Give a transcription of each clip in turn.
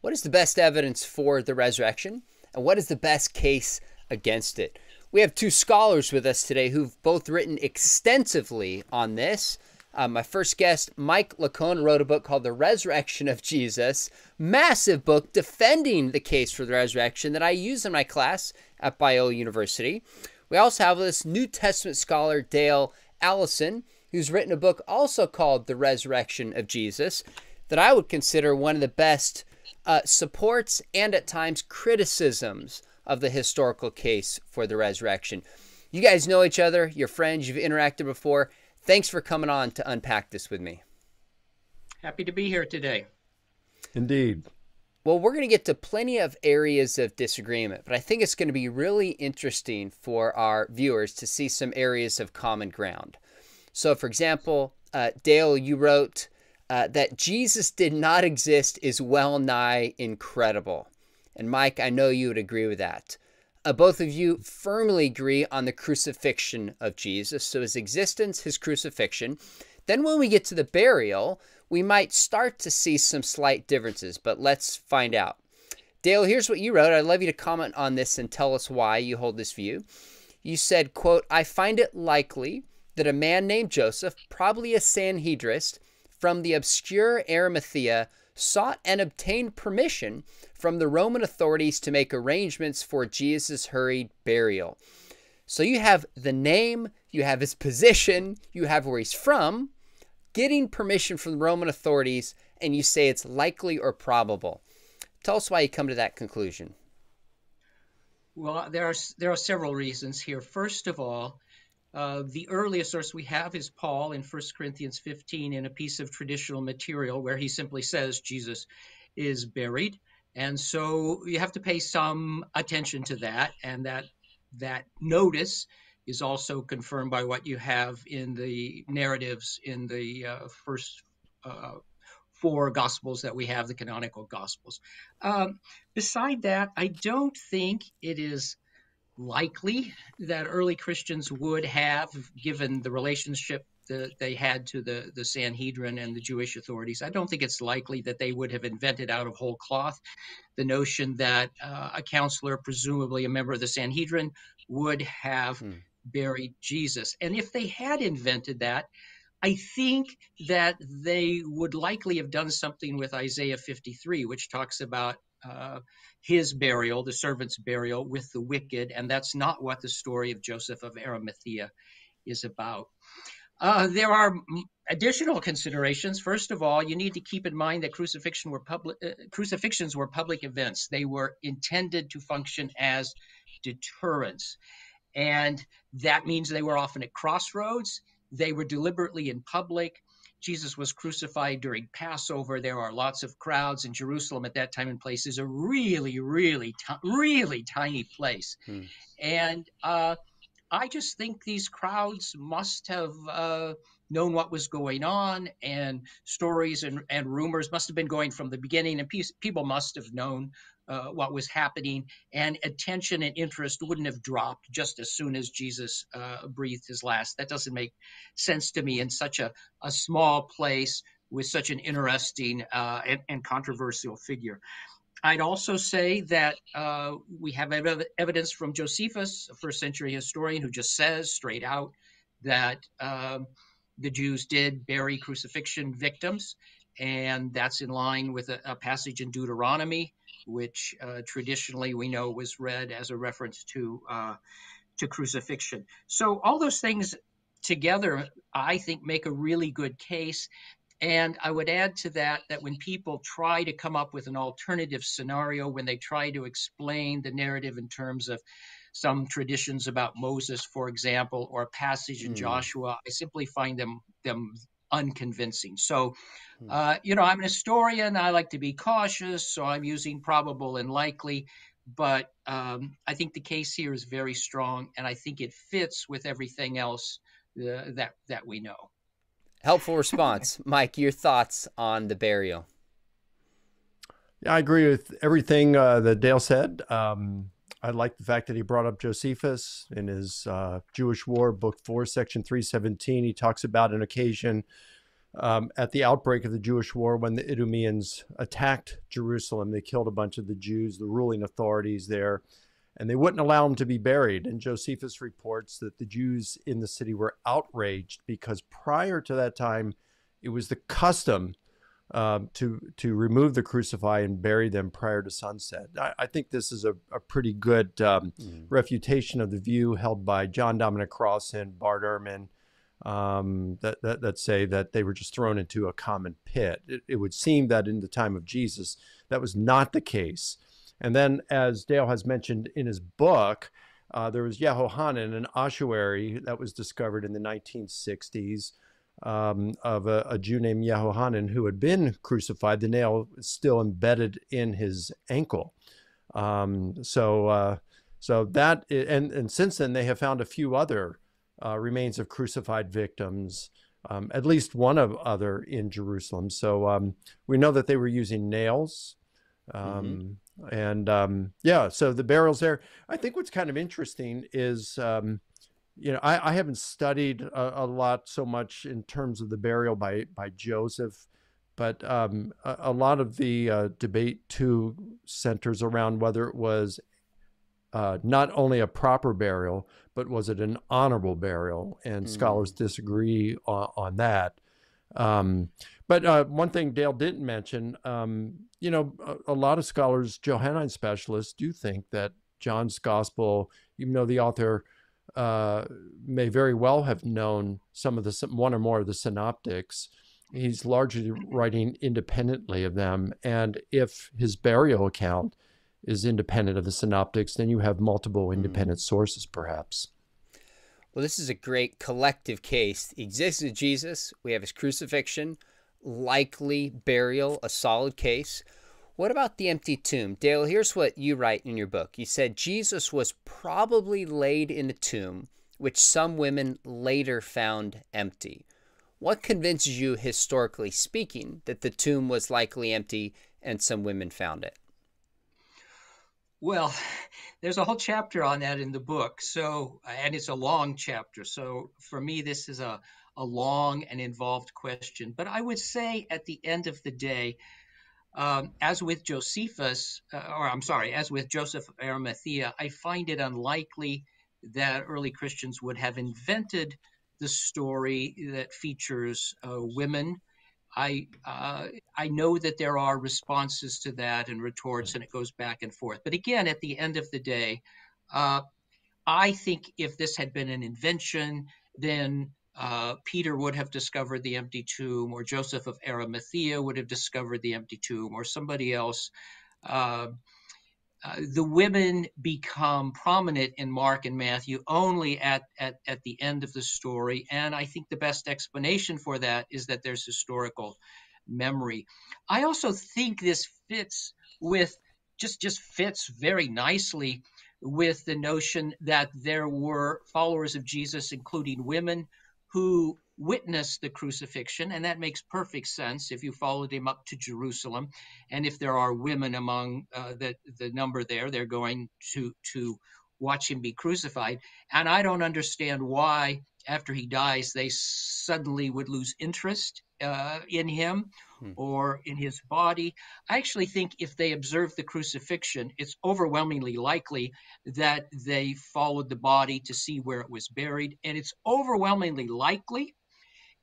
What is the best evidence for the resurrection? And what is the best case against it? We have two scholars with us today who've both written extensively on this. Uh, my first guest, Mike Licona, wrote a book called The Resurrection of Jesus, massive book defending the case for the resurrection that I use in my class at Biola University. We also have this New Testament scholar, Dale Allison, who's written a book also called The Resurrection of Jesus, that I would consider one of the best uh, supports and at times criticisms of the historical case for the resurrection. You guys know each other, you're friends, you've interacted before. Thanks for coming on to unpack this with me. Happy to be here today. Indeed. Well, we're going to get to plenty of areas of disagreement, but I think it's going to be really interesting for our viewers to see some areas of common ground. So, for example, uh, Dale, you wrote uh, that Jesus did not exist is well nigh incredible. And Mike, I know you would agree with that. Uh, both of you firmly agree on the crucifixion of Jesus. So his existence, his crucifixion. Then when we get to the burial, we might start to see some slight differences, but let's find out. Dale, here's what you wrote. I'd love you to comment on this and tell us why you hold this view. You said, quote, I find it likely that a man named Joseph, probably a Sanhedrist from the obscure Arimathea, sought and obtained permission from the Roman authorities to make arrangements for Jesus' hurried burial. So you have the name, you have his position, you have where he's from, getting permission from the Roman authorities, and you say it's likely or probable. Tell us why you come to that conclusion. Well, there are there are several reasons here. First of all, uh, the earliest source we have is Paul in 1 Corinthians 15 in a piece of traditional material where he simply says Jesus is buried. And so you have to pay some attention to that, and that that notice is also confirmed by what you have in the narratives in the uh, first uh, four gospels that we have, the canonical gospels. Um, beside that, I don't think it is likely that early Christians would have, given the relationship that they had to the, the Sanhedrin and the Jewish authorities. I don't think it's likely that they would have invented out of whole cloth the notion that uh, a counselor, presumably a member of the Sanhedrin, would have hmm. buried Jesus. And if they had invented that, I think that they would likely have done something with Isaiah 53, which talks about uh, his burial, the servant's burial with the wicked, and that's not what the story of Joseph of Arimathea is about. Uh, there are additional considerations. First of all, you need to keep in mind that crucifixion were public, uh, crucifixions were public events. They were intended to function as deterrents. And that means they were often at crossroads. They were deliberately in public. Jesus was crucified during Passover. There are lots of crowds in Jerusalem at that time and place is a really, really, really tiny place. Hmm. And uh, I just think these crowds must have uh, known what was going on, and stories and, and rumors must have been going from the beginning, and people must have known uh, what was happening, and attention and interest wouldn't have dropped just as soon as Jesus uh, breathed his last. That doesn't make sense to me in such a, a small place with such an interesting uh, and, and, controversial figure. I'd also say that uh, we have ev- evidence from Josephus, a first century historian, who just says straight out that um, the Jews did bury crucifixion victims. And that's in line with a, a passage in Deuteronomy which uh, traditionally we know was read as a reference to uh, to crucifixion. So all those things together, I think, make a really good case. And I would add to that that when people try to come up with an alternative scenario, when they try to explain the narrative in terms of some traditions about Moses, for example, or a passage in mm. Joshua, I simply find them them unconvincing. So, hmm. uh, you know, I'm an historian. I like to be cautious, so I'm using probable and likely. But um, I think the case here is very strong, and I think it fits with everything else uh, that that we know. Helpful response, Mike. Your thoughts on the burial? Yeah, I agree with everything uh, that Dale said. Um, I like the fact that he brought up Josephus in his uh, Jewish War, Book 4, Section 317. He talks about an occasion um, at the outbreak of the Jewish war when the Idumeans attacked Jerusalem. They killed a bunch of the Jews, the ruling authorities there, and they wouldn't allow them to be buried. And Josephus reports that the Jews in the city were outraged because prior to that time, it was the custom um, to to remove the crucify and bury them prior to sunset. I, I think this is a, a pretty good um, mm. refutation of the view held by John Dominic Crossan and Bart Ehrman, um, that, that, that say that they were just thrown into a common pit. It, it would seem that in the time of Jesus, that was not the case. And then, as Dale has mentioned in his book, uh, there was Yehohanan, an ossuary that was discovered in the 1960s um, of a, a, Jew named Yehohanan who had been crucified. The nail is still embedded in his ankle. Um, so, uh, so that and and since then they have found a few other uh, remains of crucified victims, um, at least one of other in Jerusalem. So um, we know that they were using nails. Mm-hmm. Um, and um, yeah, so the burials there. I think what's kind of interesting is um, you know, I, I haven't studied a, a, lot so much in terms of the burial by by Joseph, but um, a, a, lot of the uh, debate too centers around whether it was uh, not only a proper burial, but was it an honorable burial? And mm. scholars disagree on, on that. Um, but uh, one thing Dale didn't mention, um, you know, a, a, lot of scholars, Johannine specialists, do think that John's gospel, even though the author uh, may very well have known some of the one or more of the synoptics. He's largely writing independently of them, and if his burial account is independent of the synoptics, then you have multiple hmm. independent sources, perhaps. Well, this is a great collective case. The existence of Jesus, we have his crucifixion, likely burial, a solid case. What about the empty tomb? Dale, here's what you write in your book. You said Jesus was probably laid in a tomb, which some women later found empty. What convinces you, historically speaking, that the tomb was likely empty and some women found it? Well, there's a whole chapter on that in the book. So, and it's a long chapter. So, for me, this is a, a long and involved question. But I would say at the end of the day, um, as with Josephus, uh, or I'm sorry, as with Joseph Arimathea, I find it unlikely that early Christians would have invented the story that features uh, women. I uh, I know that there are responses to that and retorts, and it goes back and forth. But again, at the end of the day, uh, I think if this had been an invention, then uh, Peter would have discovered the empty tomb, or Joseph of Arimathea would have discovered the empty tomb, or somebody else. Uh, uh, the women become prominent in Mark and Matthew only at, at, at the end of the story. And I think the best explanation for that is that there's historical memory. I also think this fits with just just fits very nicely with the notion that there were followers of Jesus, including women, who witnessed the crucifixion, and that makes perfect sense if you followed him up to Jerusalem, and if there are women among uh, the the number there, they're going to to watch him be crucified. And I don't understand why, after he dies, they suddenly would lose interest uh, in him hmm. or in his body. I actually think if they observed the crucifixion, it's overwhelmingly likely that they followed the body to see where it was buried. And it's overwhelmingly likely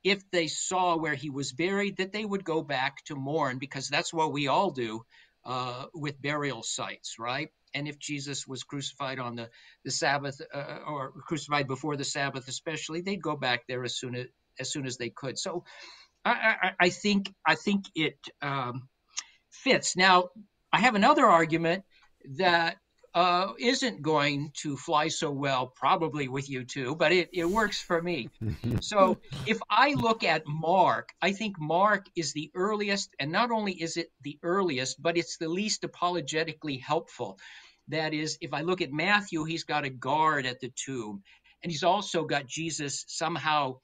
if they saw where he was buried that they would go back to mourn because that's what we all do uh, with burial sites, right? And if Jesus was crucified on the, the Sabbath uh, or crucified before the Sabbath, especially, they'd go back there as soon as, as soon as they could. So I, I, think I think it um, fits. Now, I have another argument that uh, not going to fly so well, probably with you too, but it, it works for me. so if I look at Mark, I think Mark is the earliest, and not only is it the earliest, but it's the least apologetically helpful. That is, if I look at Matthew, he's got a guard at the tomb, and he's also got Jesus somehow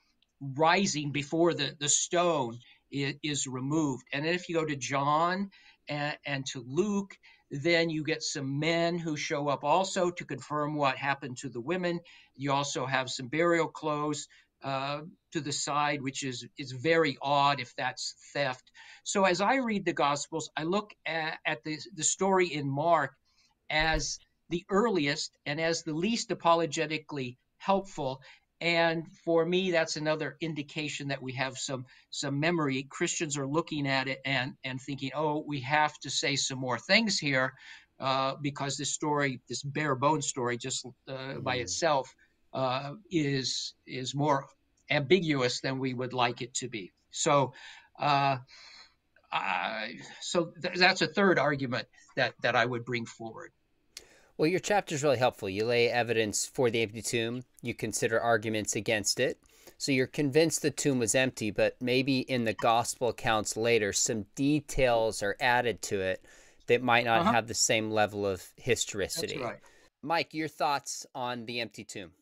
rising before the, the stone is, is removed. And then if you go to John and, and to Luke, then you get some men who show up also to confirm what happened to the women. You also have some burial clothes uh, to the side, which is is very odd if that's theft. So as I read the Gospels, I look at, at the the story in Mark as the earliest and as the least apologetically helpful. And for me, that's another indication that we have some some memory. Christians are looking at it and and thinking, oh, we have to say some more things here. Uh, because this story, this bare bone story, just uh, by mm. itself, uh, is is more ambiguous than we would like it to be. So, uh, so th- that's a third argument that that I would bring forward. Well, your chapter is really helpful. You lay evidence for the empty tomb. You consider arguments against it. So you're convinced the tomb was empty, but maybe in the gospel accounts later, some details are added to it that might not uh-huh. have the same level of historicity. Right. Mike, your thoughts on the empty tomb?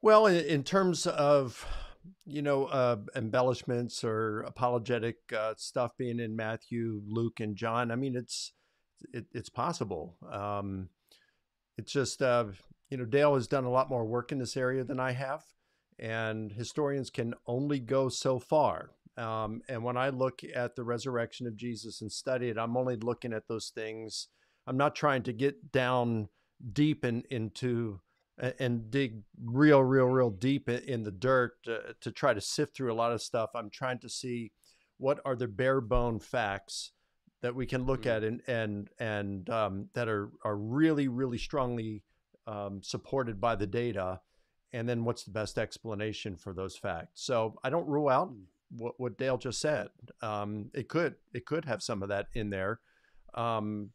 Well, in, in terms of you know uh, embellishments or apologetic uh, stuff being in Matthew, Luke, and John, I mean it's it, it's possible. Um, it's just uh, you know Dale has done a lot more work in this area than I have, and historians can only go so far. Um, and when I look at the resurrection of Jesus and study it, I'm only looking at those things. I'm not trying to get down deep in, into and dig real, real, real deep in the dirt to, to try to sift through a lot of stuff. I'm trying to see what are the bare bone facts that we can look mm-hmm. at and and and um, that are are really, really strongly um, supported by the data, and then what's the best explanation for those facts. So I don't rule out mm. what, what Dale just said. Um, it could it could have some of that in there, um,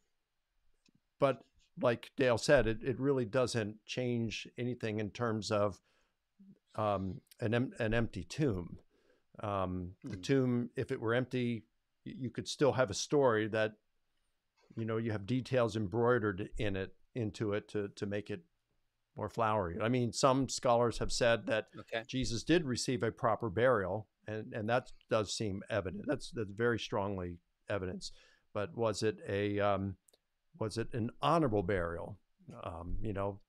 but like Dale said, it, it really doesn't change anything in terms of um, an, an empty tomb. Um, mm The hmm. tomb, if it were empty, you could still have a story that, you know, you have details embroidered in it, into it to, to make it more flowery. I mean, some scholars have said that okay. Jesus did receive a proper burial, and, and that does seem evident. That's that's very strongly evidence. But was it a um, was it an honorable burial? Um, you know,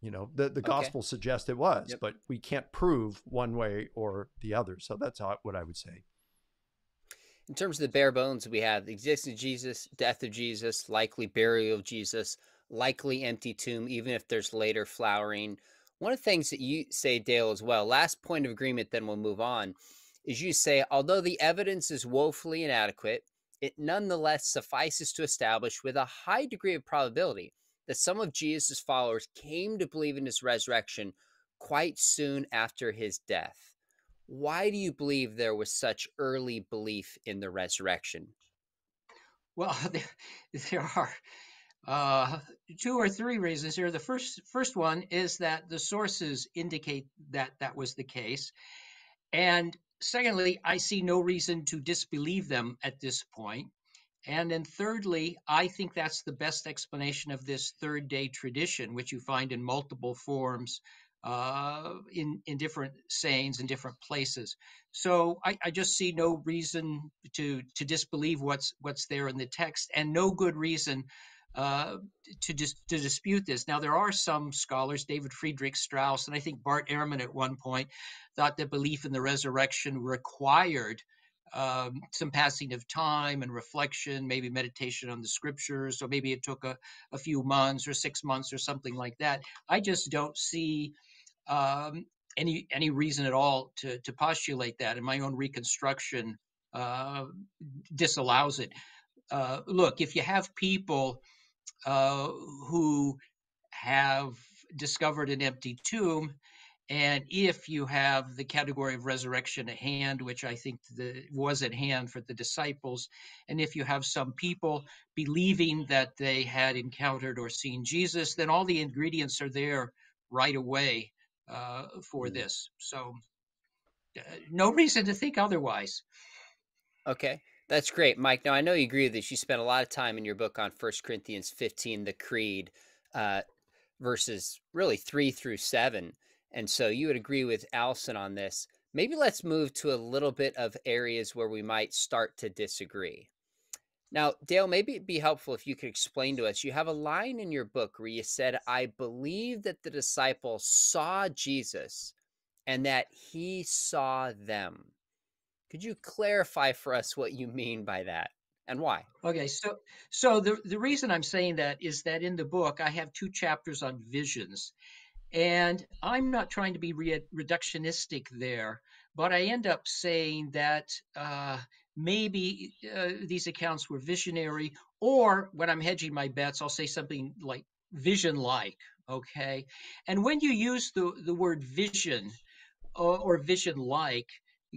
you know, the, the gospel suggests it was, yep. but we can't prove one way or the other. So that's how, what I would say. In terms of the bare bones, we have the existence of Jesus, death of Jesus, likely burial of Jesus, likely empty tomb, even if there's later flowering. One of the things that you say, Dale, as well, last point of agreement, then we'll move on, is you say, although the evidence is woefully inadequate, it nonetheless suffices to establish with a high degree of probability that some of Jesus' followers came to believe in his resurrection quite soon after his death. Why do you believe there was such early belief in the resurrection? Well, there, are uh, two or three reasons here. The first first one is that the sources indicate that that was the case, and secondly, I see no reason to disbelieve them at this point. And then thirdly, I think that's the best explanation of this third day tradition, which you find in multiple forms uh, in in different sayings in different places. So I, I, just see no reason to to disbelieve what's what's there in the text, and no good reason uh, to dis- to dispute this. Now there are some scholars, David Friedrich Strauss, and I think Bart Ehrman at one point thought that belief in the resurrection required um, some passing of time and reflection, maybe meditation on the scriptures, or maybe it took a, a few months or six months or something like that. I just don't see um, any any reason at all to to postulate that, and my own reconstruction uh, disallows it. Uh, look, if you have people uh, who have discovered an empty tomb. And if you have the category of resurrection at hand, which I think the, was at hand for the disciples, and if you have some people believing that they had encountered or seen Jesus, then all the ingredients are there right away uh, for mm. this. So, uh, no reason to think otherwise. Okay. That's great, Mike. Now I know you agree with this. You spent a lot of time in your book on First Corinthians 15, the Creed, uh, verses really three through seven, and so you would agree with Allison on this. Maybe let's move to a little bit of areas where we might start to disagree. Now, Dale, maybe it'd be helpful if you could explain to us. You have a line in your book where you said, I believe that the disciples saw Jesus and that he saw them. Could you clarify for us what you mean by that and why? Okay, so so the the reason I'm saying that is that in the book I have two chapters on visions. And I'm not trying to be re- reductionistic there, but I end up saying that uh, maybe uh, these accounts were visionary, or when I'm hedging my bets, I'll say something like vision like. Okay. And when you use the, the word vision or, or vision like,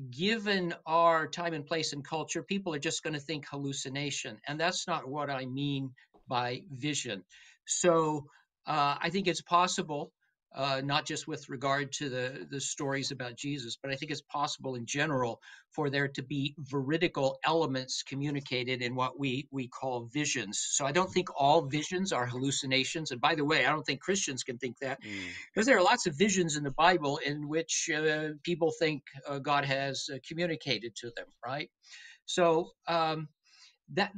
given our time and place and culture, people are just going to think hallucination. And that's not what I mean by vision. So uh, I think it's possible uh, not just with regard to the, the stories about Jesus, but I think it's possible in general for there to be veridical elements communicated in what we, we call visions. So I don't think all visions are hallucinations. And by the way, I don't think Christians can think that because mm. there are lots of visions in the Bible in which uh, people think uh, God has uh, communicated to them, right? So um, that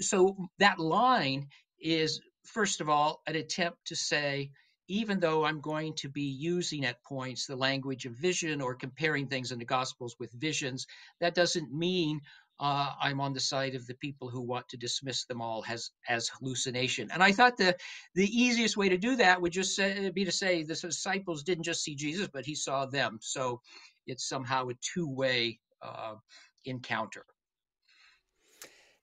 so that line is first of all an attempt to say even though I'm going to be using at points the language of vision or comparing things in the Gospels with visions, that doesn't mean uh, I'm on the side of the people who want to dismiss them all as as hallucination. And I thought the the easiest way to do that would just say, be to say the disciples didn't just see Jesus, but he saw them. So it's somehow a two way uh, encounter.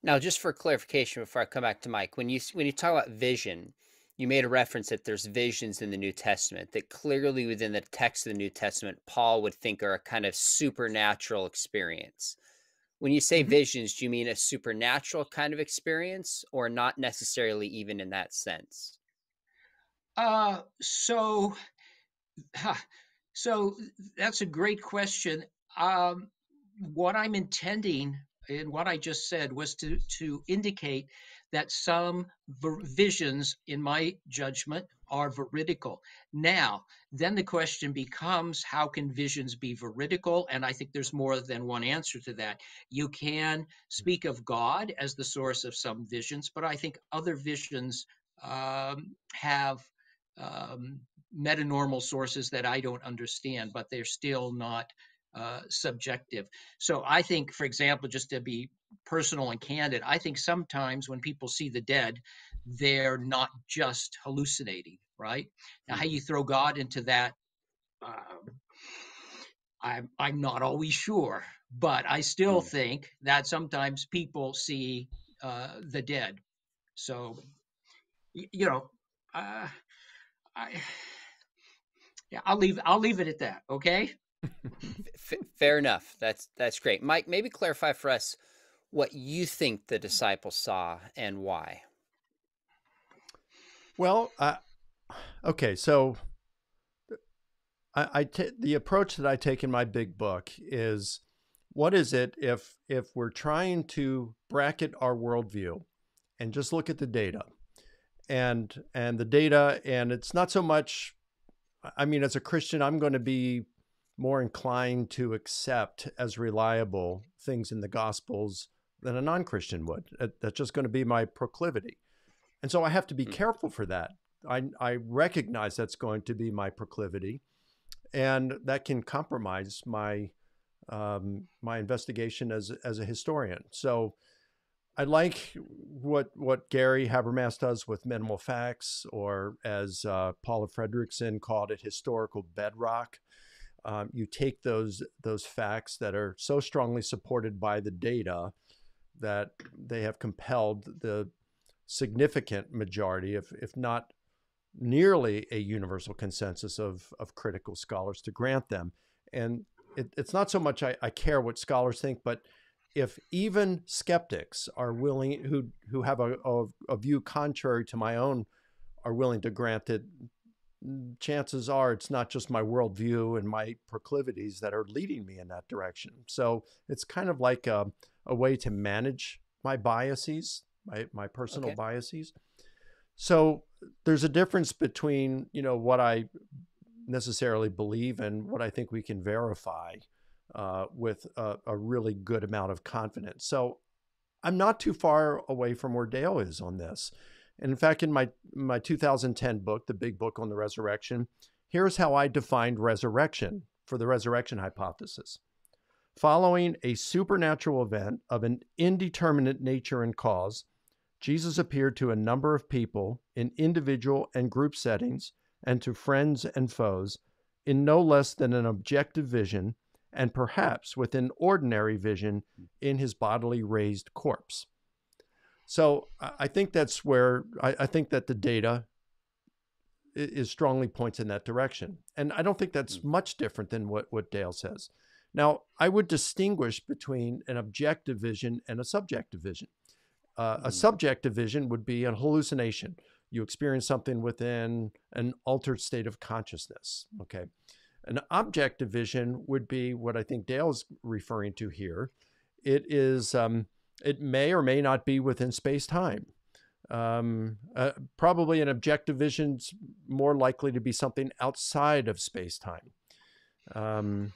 Now, just for clarification, before I come back to Mike, when you when you talk about vision, you made a reference that there's visions in the New Testament that clearly within the text of the New Testament, Paul would think are a kind of supernatural experience. When you say mm-hmm. visions, do you mean a supernatural kind of experience or not necessarily even in that sense? Uh, so, so that's a great question. Um, what I'm intending in what I just said was to, to indicate that some visions, in my judgment, are veridical. Now, then the question becomes how can visions be veridical? And I think there's more than one answer to that. You can speak of God as the source of some visions, but I think other visions um, have um, metanormal sources that I don't understand, but they're still not uh, subjective. So I think, for example, just to be personal and candid, I think sometimes when people see the dead, they're not just hallucinating, right? Now, how mm-hmm. you throw God into that, um, I'm I'm not always sure, but I still think that sometimes people see uh, the dead. So, you know, uh, I yeah, I'll leave I'll leave it at that. Okay. fair enough. That's that's great. Mike, maybe clarify for us what you think the disciples saw and why. Well, uh, okay, so I, I t- the approach that I take in my big book is what is it if if we're trying to bracket our worldview and just look at the data and and the data and it's not so much I mean as a Christian I'm going to be more inclined to accept as reliable things in the Gospels than a non Christian would. That's just going to be my proclivity. And so I have to be hmm. careful for that. I, I recognize that's going to be my proclivity, and that can compromise my um, my investigation as as a historian. So I like what what Gary Habermas does with minimal facts, or as uh, Paula Fredriksen called it, historical bedrock um, you take those those facts that are so strongly supported by the data that they have compelled the significant majority, if if not nearly a universal consensus of of critical scholars to grant them. And it, it's not so much I, I care what scholars think, but if even skeptics are willing who who have a, a, a view contrary to my own are willing to grant it chances are it's not just my worldview and my proclivities that are leading me in that direction. So it's kind of like a, a way to manage my biases, my, my personal okay. biases. So there's a difference between, you know, what I necessarily believe and what I think we can verify uh, with a, a really good amount of confidence. So I'm not too far away from where Dale is on this. And in fact, in my, my 2010 book, the big book on the resurrection, here's how I defined resurrection for the resurrection hypothesis. Following a supernatural event of an indeterminate nature and cause, Jesus appeared to a number of people in individual and group settings and to friends and foes in no less than an objective vision and perhaps with an ordinary vision in his bodily raised corpse. So I think that's where I, I think that the data is strongly points in that direction. And I don't think that's hmm. much different than what, what Dale says. Now, I would distinguish between an objective vision and a subjective vision. Uh, a hmm. subjective vision would be a hallucination. You experience something within an altered state of consciousness. Okay. An objective vision would be what I think Dale's referring to here. It is, um, it may or may not be within space time. Um, uh, probably an objective vision's more likely to be something outside of space time. Um,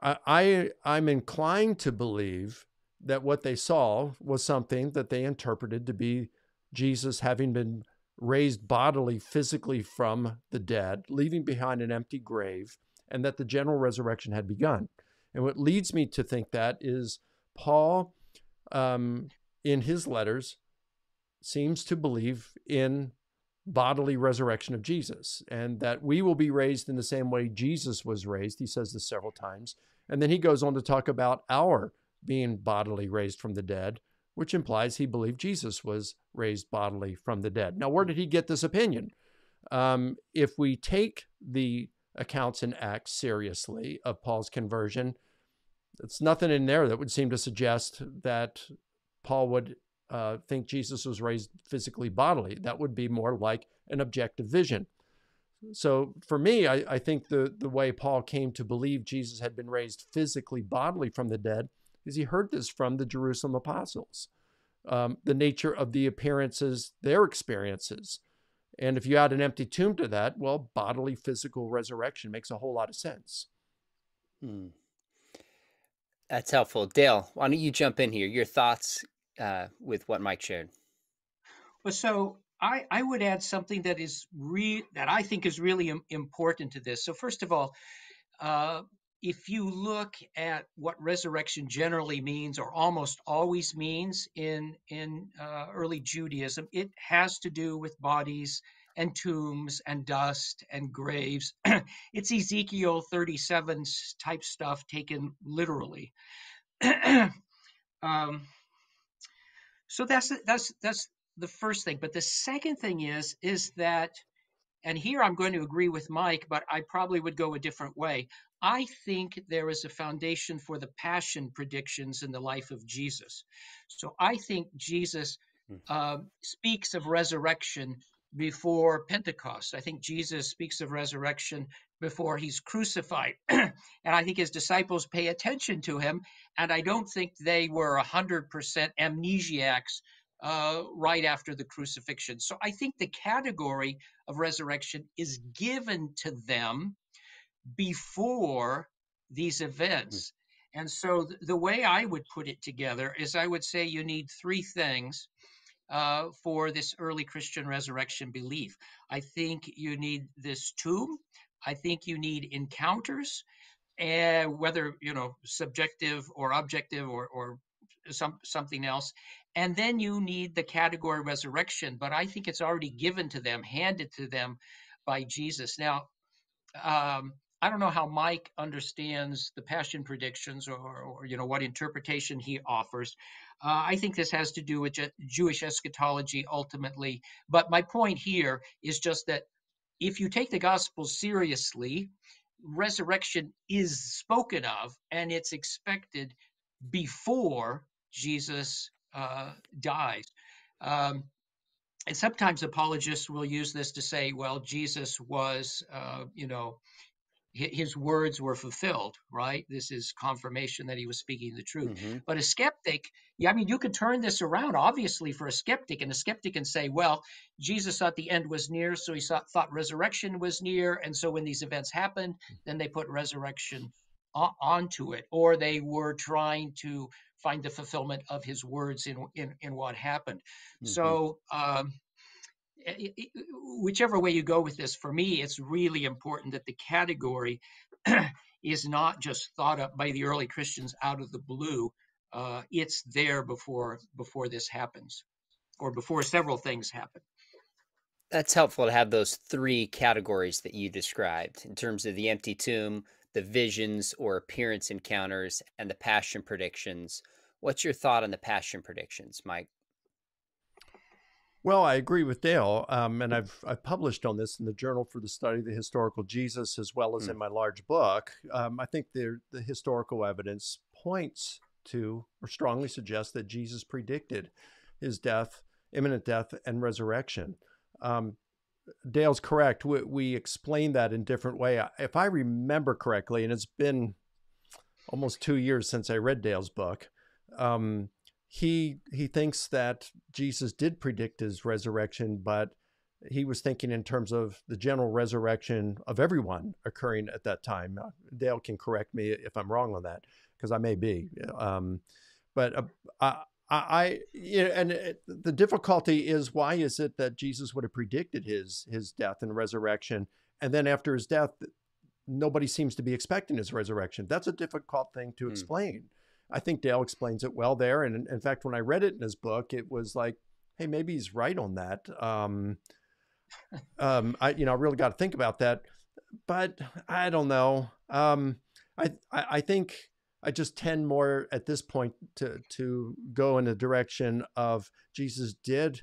I, I am inclined to believe that what they saw was something that they interpreted to be Jesus having been raised bodily, physically from the dead, leaving behind an empty grave, and that the general resurrection had begun. And what leads me to think that is Paul, um, in his letters, seems to believe in bodily resurrection of Jesus and that we will be raised in the same way Jesus was raised. He says this several times. And then he goes on to talk about our being bodily raised from the dead, which implies he believed Jesus was raised bodily from the dead. Now, where did he get this opinion? Um, if we take the accounts in Acts seriously of Paul's conversion, it's nothing in there that would seem to suggest that Paul would uh, think Jesus was raised physically bodily. That would be more like an objective vision. So for me, I, I, think the, the way Paul came to believe Jesus had been raised physically bodily from the dead is he heard this from the Jerusalem apostles. Um, the nature of the appearances, their experiences. And if you add an empty tomb to that, well, bodily physical resurrection makes a whole lot of sense. Hmm. That's helpful. Dale, why don't you jump in here? Your thoughts uh, with what Mike shared. Well, so I, I would add something that is re- that I think is really important to this. So first of all, uh, if you look at what resurrection generally means, or almost always means in in uh, early Judaism, it has to do with bodies and tombs and dust and graves. it's Ezekiel 37 type stuff taken literally. um, so that's that's that's the first thing. But the second thing is is that, and here I'm going to agree with Mike, but I probably would go a different way. I think there is a foundation for the passion predictions in the life of Jesus. So I think Jesus uh, speaks of resurrection before Pentecost. I think Jesus speaks of resurrection before he's crucified. and I think his disciples pay attention to him. And I don't think they were 100% amnesiacs uh, right after the crucifixion. So I think the category of resurrection is given to them before these events. Mm. And so th- the way I would put it together is I would say you need three things uh, for this early Christian resurrection belief. I think you need this tomb. I think you need encounters, and whether you know subjective or objective or or some something else. And then you need the category resurrection. But I think it's already given to them, handed to them by Jesus. Now, um, I don't know how Mike understands the passion predictions or, or you know what interpretation he offers. Uh, I think this has to do with Jewish eschatology ultimately. But my point here is just that if you take the gospel seriously, resurrection is spoken of and it's expected before Jesus uh, dies. Um, and sometimes apologists will use this to say, well, Jesus was, uh, you know, his words were fulfilled, right? This is confirmation that he was speaking the truth. Mm-hmm. But a skeptic, yeah, I mean, you could turn this around, obviously, for a skeptic, and a skeptic can say, well, Jesus thought the end was near, so he thought, thought resurrection was near. And so when these events happened, then they put resurrection onto it, or they were trying to find the fulfillment of his words in in, in what happened. Mm-hmm. So. Um, whichever way you go with this, for me, it's really important that the category is not just thought up by the early Christians out of the blue. Uh, it's there before before this happens, or before several things happen. That's helpful to have those three categories that you described in terms of the empty tomb, the visions or appearance encounters, and the passion predictions. What's your thought on the passion predictions, Mike? Well, I agree with Dale, um, and I've I've published on this in the Journal for the Study of the Historical Jesus, as well as mm. in my large book. Um, I think the the historical evidence points to or strongly suggests that Jesus predicted his death, imminent death, and resurrection. Um, Dale's correct. We, we explain that in different way. If I remember correctly, and it's been almost two years since I read Dale's book. Um, he he thinks that Jesus did predict his resurrection, but he was thinking in terms of the general resurrection of everyone occurring at that time. Uh, Dale can correct me if I'm wrong on that, because I may be. Um, but uh, I, I, and it, the difficulty is why is it that Jesus would have predicted his his death and resurrection, and then after his death, nobody seems to be expecting his resurrection. That's a difficult thing to hmm. explain. I think Dale explains it well there. And in fact, when I read it in his book, it was like, hey, maybe he's right on that. Um, um, I, you know, I really got to think about that. But I don't know. Um, I, I, I think I just tend more at this point to to go in the direction of Jesus did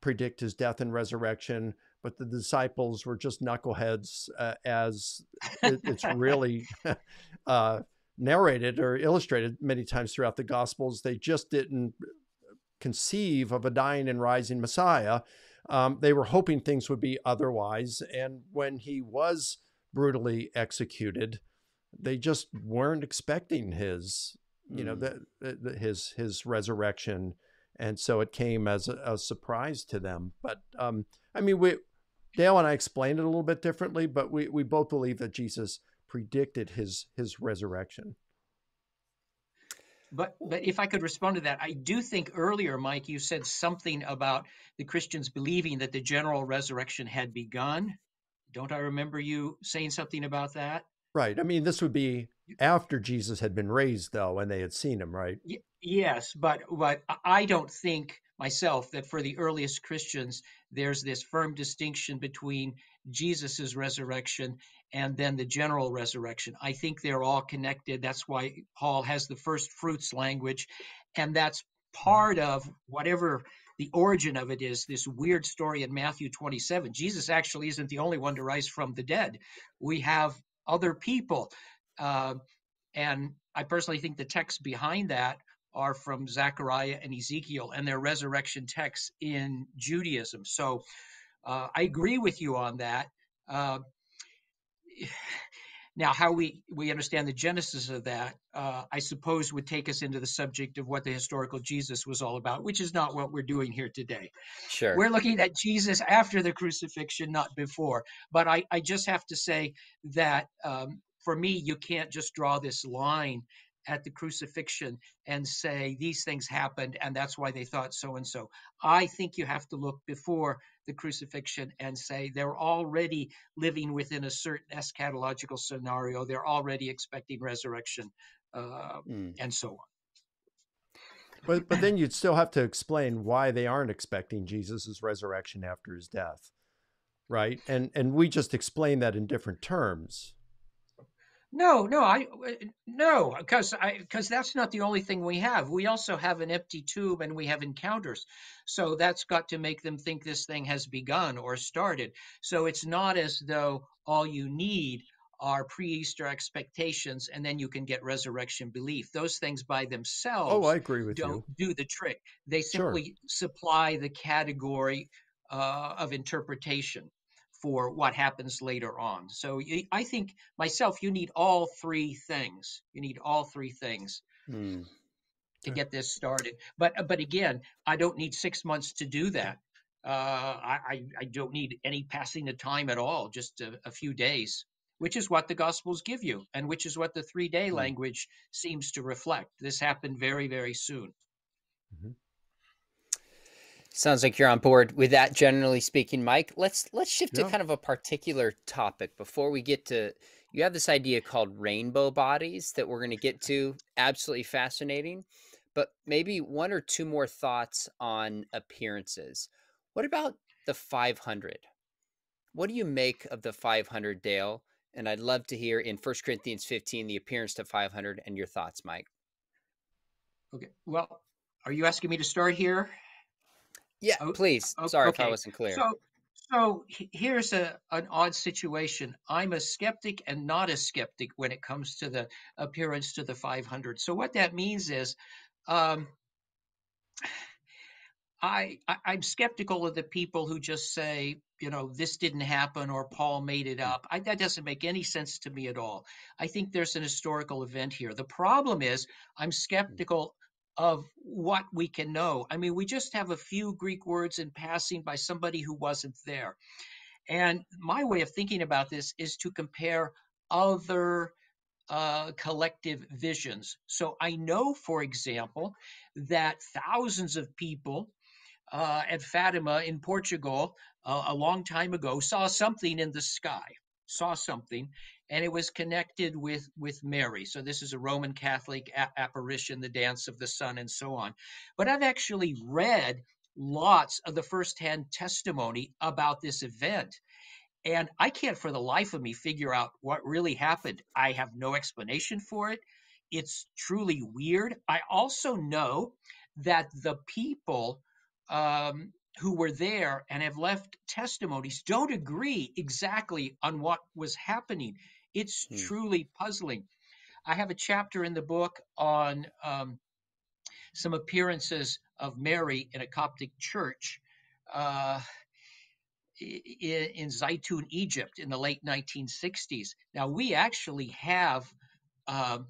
predict his death and resurrection, but the disciples were just knuckleheads, uh, as it, it's really uh, narrated or illustrated many times throughout the Gospels. They just didn't conceive of a dying and rising Messiah. Um, they were hoping things would be otherwise. And when he was brutally executed, they just weren't expecting his, you mm. know, the, the, his his resurrection, and so it came as a, a surprise to them. But um, I mean, we Dale and I explained it a little bit differently, but we we both believe that Jesus predicted his his resurrection. But but if I could respond to that, I do think earlier, Mike, you said something about the Christians believing that the general resurrection had begun. Don't I remember you saying something about that? Right. I mean, this would be after Jesus had been raised, though, and they had seen him, right? Y- yes, but but I don't think myself that for the earliest Christians, there's this firm distinction between Jesus's resurrection and then the general resurrection. I think they're all connected. That's why Paul has the first fruits language, and that's part of whatever the origin of it is this weird story in Matthew 27. Jesus actually isn't the only one to rise from the dead. We have other people. Uh, and I personally think the texts behind that are from Zechariah and Ezekiel and their resurrection texts in Judaism. So uh, I agree with you on that. Uh, now, how we, we understand the genesis of that, uh, I suppose, would take us into the subject of what the historical Jesus was all about, which is not what we're doing here today. Sure. We're looking at Jesus after the crucifixion, not before. But I, I just have to say that um, for me, you can't just draw this line at the crucifixion and say these things happened and that's why they thought so and so. I think you have to look before the crucifixion and say they're already living within a certain eschatological scenario. They're already expecting resurrection uh, mm. and so on. But but then you'd still have to explain why they aren't expecting Jesus' resurrection after his death, right? And and we just explain that in different terms. No, no, I uh, no, because I because that's not the only thing we have. We also have an empty tube and we have encounters. So that's got to make them think this thing has begun or started. So it's not as though all you need are pre-Easter expectations and then you can get resurrection belief. Those things by themselves Oh, I agree with don't you. do the trick. They simply sure. supply the category uh, of interpretation for what happens later on. So I think myself, you need all three things. You need all three things hmm. to get this started. But uh, but again, I don't need six months to do that. Uh, I, I don't need any passing of time at all. Just a, a few days. which is what the Gospels give you, and which is what the three day Hmm. language seems to reflect. This happened very, very soon. Sounds like you're on board with that generally speaking, Mike. Let's let's shift to kind of a particular topic before we get to you have this idea called rainbow bodies that we're going to get to. Absolutely fascinating. But maybe one or two more thoughts on appearances. What about the 500? What do you make of the 500, Dale? And I'd love to hear in 1 Corinthians 15 the appearance to 500 and your thoughts, Mike. Okay. Well, are you asking me to start here? Yeah, Oh, please. o- Sorry if I wasn't clear. So, so here's a an odd situation. I'm a skeptic and not a skeptic when it comes to the appearance to the 500. So what that means is, um, I, I I'm skeptical of the people who just say, you know, this didn't happen or Paul made it up. I, that doesn't make any sense to me at all. I think there's an historical event here. The problem is I'm skeptical of what we can know. I mean, we just have a few Greek words in passing by somebody who wasn't there. And my way of thinking about this is to compare other uh, collective visions. So I know, for example, that thousands of people uh, at Fatima in Portugal uh, a long time ago saw something in the sky, saw something, and it was connected with with Mary. So this is a Roman Catholic a- apparition, the dance of the sun, and so on. But I've actually read lots of the firsthand testimony about this event. And I can't for the life of me figure out what really happened. I have no explanation for it. It's truly weird. I also know that the people um, who were there and have left testimonies don't agree exactly on what was happening. It's Hmm. truly puzzling. I have a chapter in the book on um, some appearances of Mary in a Coptic church. Uh, i- i- in Zaytun, Egypt, in the late 1960s. Now, we actually have um,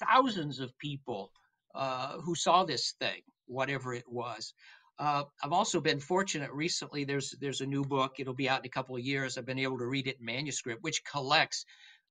thousands of people uh, who saw this thing, whatever it was. Uh, I've also been fortunate recently. There's there's a new book. It'll be out in a couple of years. I've been able to read it in manuscript, which collects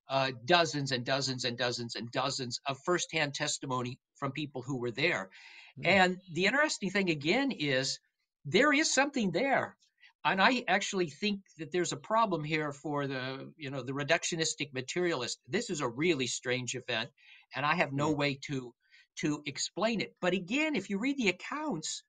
uh, dozens and dozens and dozens and dozens of firsthand testimony from people who were there. Hmm. And the interesting thing again is there is something there. And I actually think that there's a problem here for the, you know, the reductionistic materialist. This is a really strange event, and I have no way to to explain it. But again, if you read the accounts,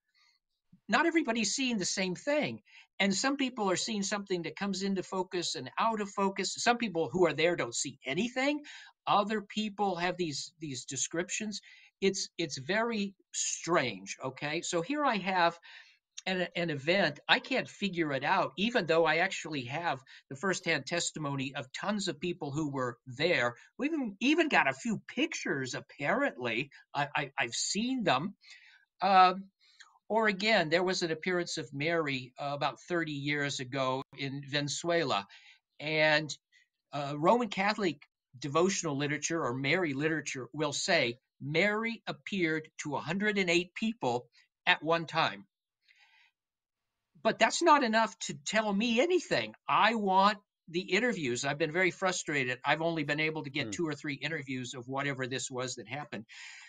not everybody's seeing the same thing. And some people are seeing something that comes into focus and out of focus. Some people who are there don't see anything. Other people have these these descriptions. It's it's very strange. Okay, so here I have an, an event. I can't figure it out, even though I actually have the firsthand testimony of tons of people who were there. We even even got a few pictures. Apparently, I, I I've seen them. Um, or again, there was an appearance of Mary uh, about 30 years ago in Venezuela. And uh, Roman Catholic devotional literature or Mary literature will say Mary appeared to 108 people at one time. But that's not enough to tell me anything. I want the interviews. I've been very frustrated. I've only been able to get Hmm. two or three interviews of whatever this was that happened.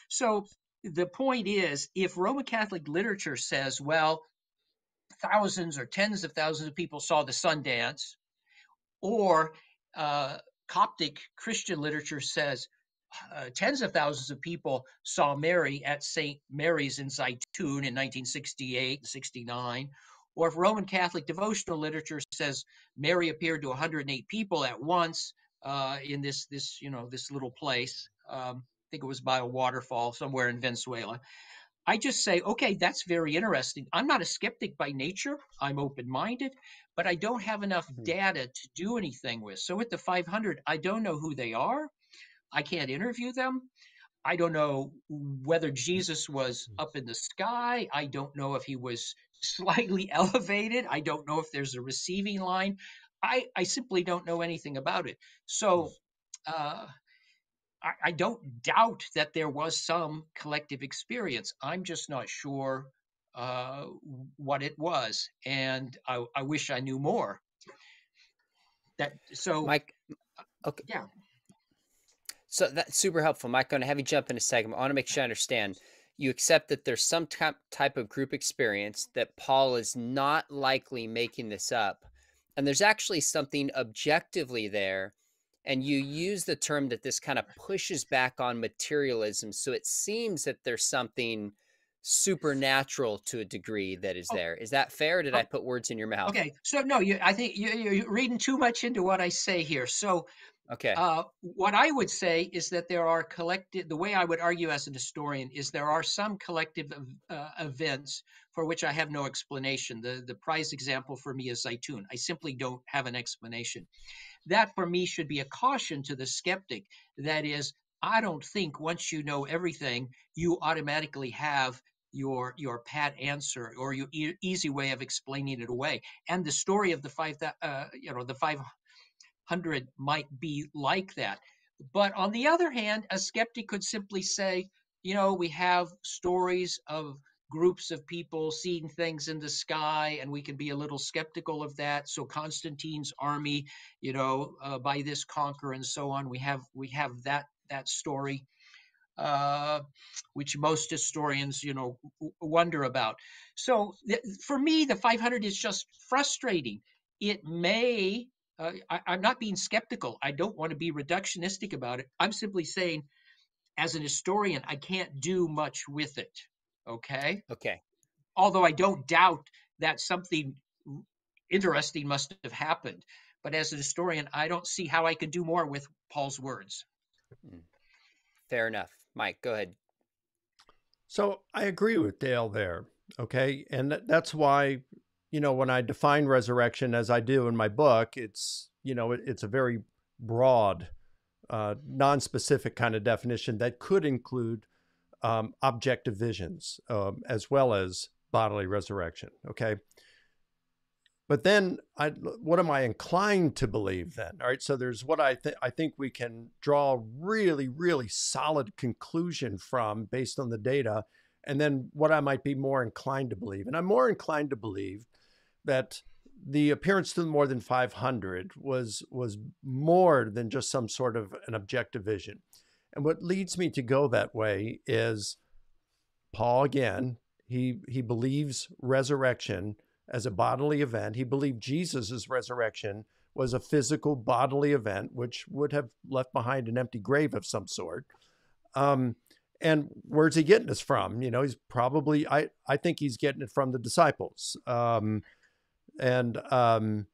So the point is if Roman Catholic literature says, well, thousands or tens of thousands of people saw the sun dance, or uh, Coptic Christian literature says uh, tens of thousands of people saw Mary at St. Mary's in Zaytun in 1968 69, or if Roman Catholic devotional literature says Mary appeared to 108 people at once uh, in this this you know this little place. Um, think it was by a waterfall somewhere in Venezuela. I just say, okay, that's very interesting. I'm not a skeptic by nature. I'm open minded, but I don't have enough Hmm. data to do anything with. So with the 500, I don't know who they are. I can't interview them. I don't know whether Jesus was up in the sky. I don't know if he was slightly elevated. I don't know if there's a receiving line. I, I simply don't know anything about it. So uh, I, I don't doubt that there was some collective experience. I'm just not sure uh, what it was. And I, I wish I knew more. That so Mike. Okay. Yeah. So that's super helpful, Mike. I'm going to have you jump in a second. I want to make sure I understand. You accept that there's some type of group experience that Paul is not likely making this up, and there's actually something objectively there and you use the term that this kind of pushes back on materialism so it seems that there's something supernatural to a degree that is oh, there. Is that fair did oh, i put words in your mouth? okay so no you i think you, you're reading too much into what i say here. So okay. uh, what i would say is that there are collective the way i would argue as a historian is there are some collective uh, events for which i have no explanation. The the prize example for me is Zaytun. I simply don't have an explanation that for me should be a caution to the skeptic. That is, I don't think once you know everything, you automatically have your your pat answer or your e- easy way of explaining it away. And the story of the five, uh, you know, the five hundred might be like that. But on the other hand, a skeptic could simply say, you know, we have stories of groups of people seeing things in the sky, and we can be a little skeptical of that. So Constantine's army, you know, uh, by this conquer and so on. We have we have that that story, uh, which most historians, you know, wonder about. So th- for me, the 500 is just frustrating. It may. Uh, I, I'm not being skeptical. I don't want to be reductionistic about it. I'm simply saying, as an historian, I can't do much with it. Okay. Okay. Although I don't doubt that something interesting must have happened. But as a historian, I don't see how I could do more with Paul's words. Hmm. Fair enough. Mike, go ahead. So I agree with Dale there. Okay. And that's why, you know, when I define resurrection as I do in my book, it's, you know, it's a very broad, uh, non specific kind of definition that could include um, objective visions um, as well as bodily resurrection. Okay. But then, I, what am I inclined to believe then? All right. So there's what I think I think we can draw really, really solid conclusion from based on the data, and then what I might be more inclined to believe. And I'm more inclined to believe that the appearance to more than 500 was was more than just some sort of an objective vision. And what leads me to go that way is Paul again, he he believes resurrection as a bodily event. He believed Jesus' resurrection was a physical bodily event, which would have left behind an empty grave of some sort. Um, and where's he getting this from? You know, he's probably I I think he's getting it from the disciples. Um, and um,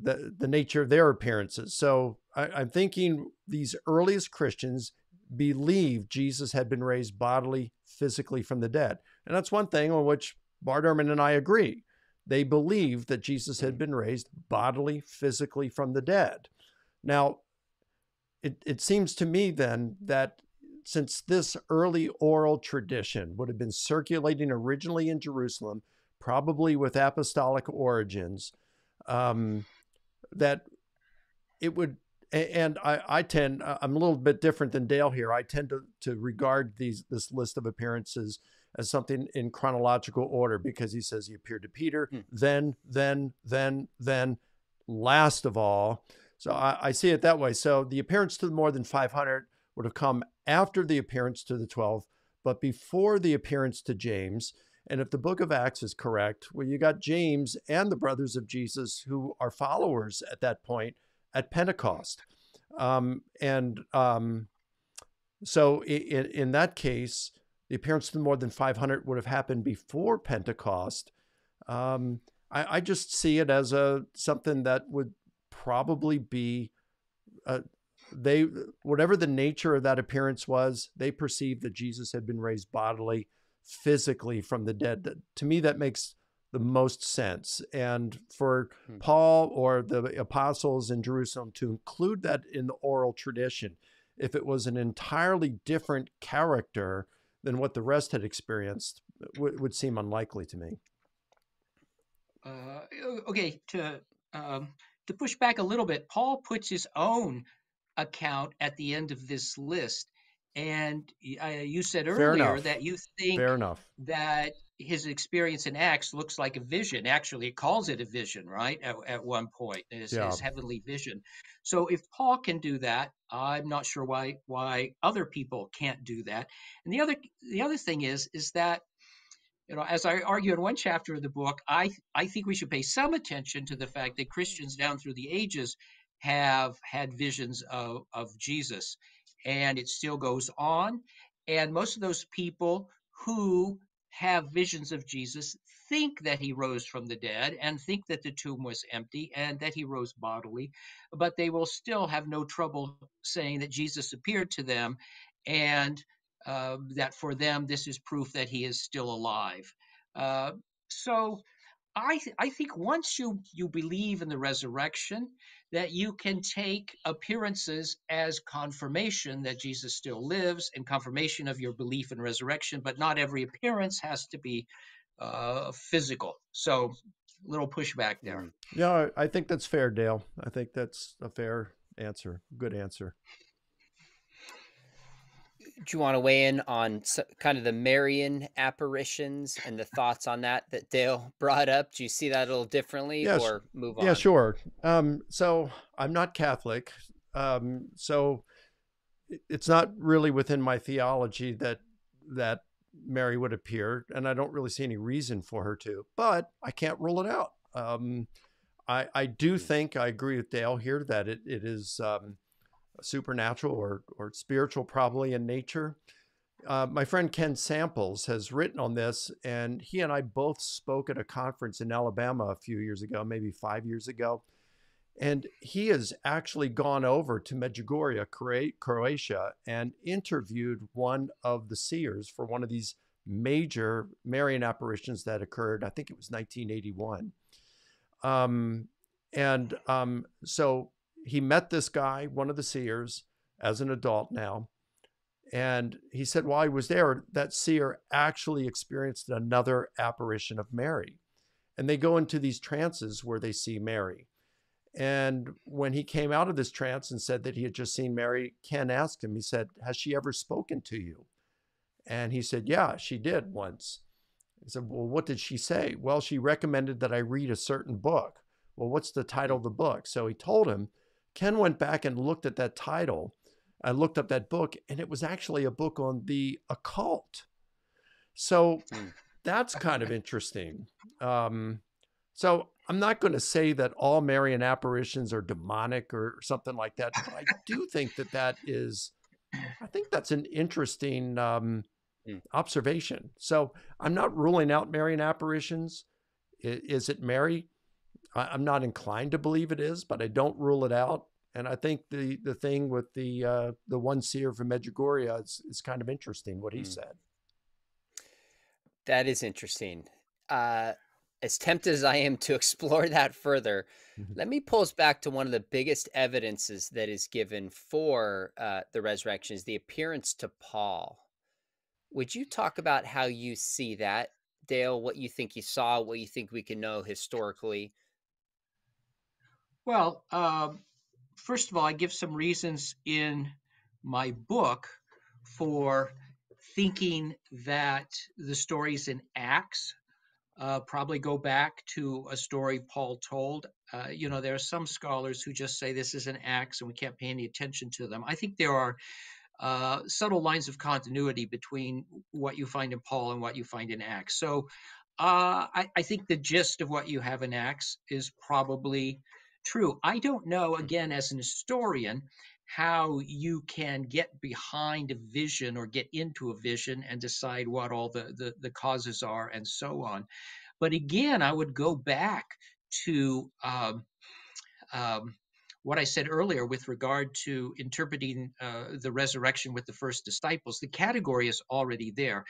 the the nature of their appearances. So I, I'm thinking these earliest Christians believed Jesus had been raised bodily, physically from the dead. And that's one thing on which Bart Ehrman and I agree. They believed that Jesus had been raised bodily, physically from the dead. Now, it, it seems to me then that since this early oral tradition would have been circulating originally in Jerusalem, probably with apostolic origins, um, that it would and I, I tend I'm a little bit different than Dale here. I tend to to regard these this list of appearances as something in chronological order because he says he appeared to Peter, hmm. then, then, then, then, last of all. So I, I, see it that way. So the appearance to the more than 500 would have come after the appearance to the 12, but before the appearance to James. And if the book of Acts is correct, well, you got James and the brothers of Jesus who are followers at that point at Pentecost. Um, and um, so in, in that case, the appearance of more than 500 would have happened before Pentecost. Um, I, I, just see it as a something that would probably be uh, they whatever the nature of that appearance was, they perceived that Jesus had been raised bodily, physically from the dead. To me, that makes the most sense. And for hmm. Paul or the apostles in Jerusalem to include that in the oral tradition, if it was an entirely different character than what the rest had experienced, w- would seem unlikely to me. Uh, okay, to um, to push back a little bit, Paul puts his own account at the end of this list, and uh, you said earlier that you think Fair enough. that his experience in Acts looks like a vision. Actually, it calls it a vision, right? At, at one point, his, Yeah. his heavenly vision. So if Paul can do that, I'm not sure why why other people can't do that. And the other the other thing is is that you know, as I argue in one chapter of the book, I I think we should pay some attention to the fact that Christians down through the ages have had visions of, of Jesus, and it still goes on. And most of those people who have visions of Jesus think that he rose from the dead and think that the tomb was empty and that he rose bodily, but they will still have no trouble saying that Jesus appeared to them and uh, that for them this is proof that he is still alive. Uh, so I, th- I think once you, you believe in the resurrection, that you can take appearances as confirmation that Jesus still lives and confirmation of your belief in resurrection, but not every appearance has to be uh, physical. So, little pushback there. Yeah, I think that's fair, Dale. I think that's a fair answer. Good answer. Do you want to weigh in on kind of the Marian apparitions and the thoughts on that that Dale brought up? Do you see that a little differently, Yes. or move on? Yeah, sure. Um, so I'm not Catholic, um, so it's not really within my theology that that Mary would appear, and I don't really see any reason for her to. But I can't rule it out. Um, I I do think I agree with Dale here that it it is um, supernatural or or spiritual, probably in nature. Uh, my friend Ken Samples has written on this, and he and I both spoke at a conference in Alabama a few years ago, maybe five years ago. And he has actually gone over to Medjugorje, Croatia, and interviewed one of the seers for one of these major Marian apparitions that occurred. I think it was 1981. Um, and um, so he met this guy, one of the seers, as an adult now. And he said, while he was there, that seer actually experienced another apparition of Mary. And they go into these trances where they see Mary. And when he came out of this trance and said that he had just seen Mary, Ken asked him, he said, Has she ever spoken to you? And he said, Yeah, she did once. He said, Well, what did she say? Well, she recommended that I read a certain book. Well, what's the title of the book? So he told him. Ken went back and looked at that title. I looked up that book, and it was actually a book on the occult. So Hmm. that's kind of interesting. Um, so I'm not going to say that all Marian apparitions are demonic or something like that, but I do think that that is, I think that's an interesting um, Hmm. observation. So I'm not ruling out Marian apparitions. I- Is it Mary? I- I'm not inclined to believe it is, but I don't rule it out. And I think the the thing with the uh, the one seer from Medjugorje is, is kind of interesting what he Hmm. said. That is interesting. Uh, as tempted as I am to explore that further, Mhm. let me pull us back to one of the biggest evidences that is given for uh, the resurrection is the appearance to Paul. Would you talk about how you see that, Dale? What you think you saw, what you think we can know historically? Well, um, first of all, I give some reasons in my book for thinking that the stories in Acts uh, probably go back to a story Paul told. Uh, you know, there are some scholars who just say this is an Acts and we can't pay any attention to them. I think there are uh, subtle lines of continuity between what you find in Paul and what you find in Acts. So uh, I, I think the gist of what you have in Acts is probably true. I don't know, again, as an historian, how you can get behind a vision or get into a vision and decide what all the, the, the causes are and so on. But again, I would go back to um, um, what I said earlier with regard to interpreting uh, the resurrection with the first disciples. The category is already there.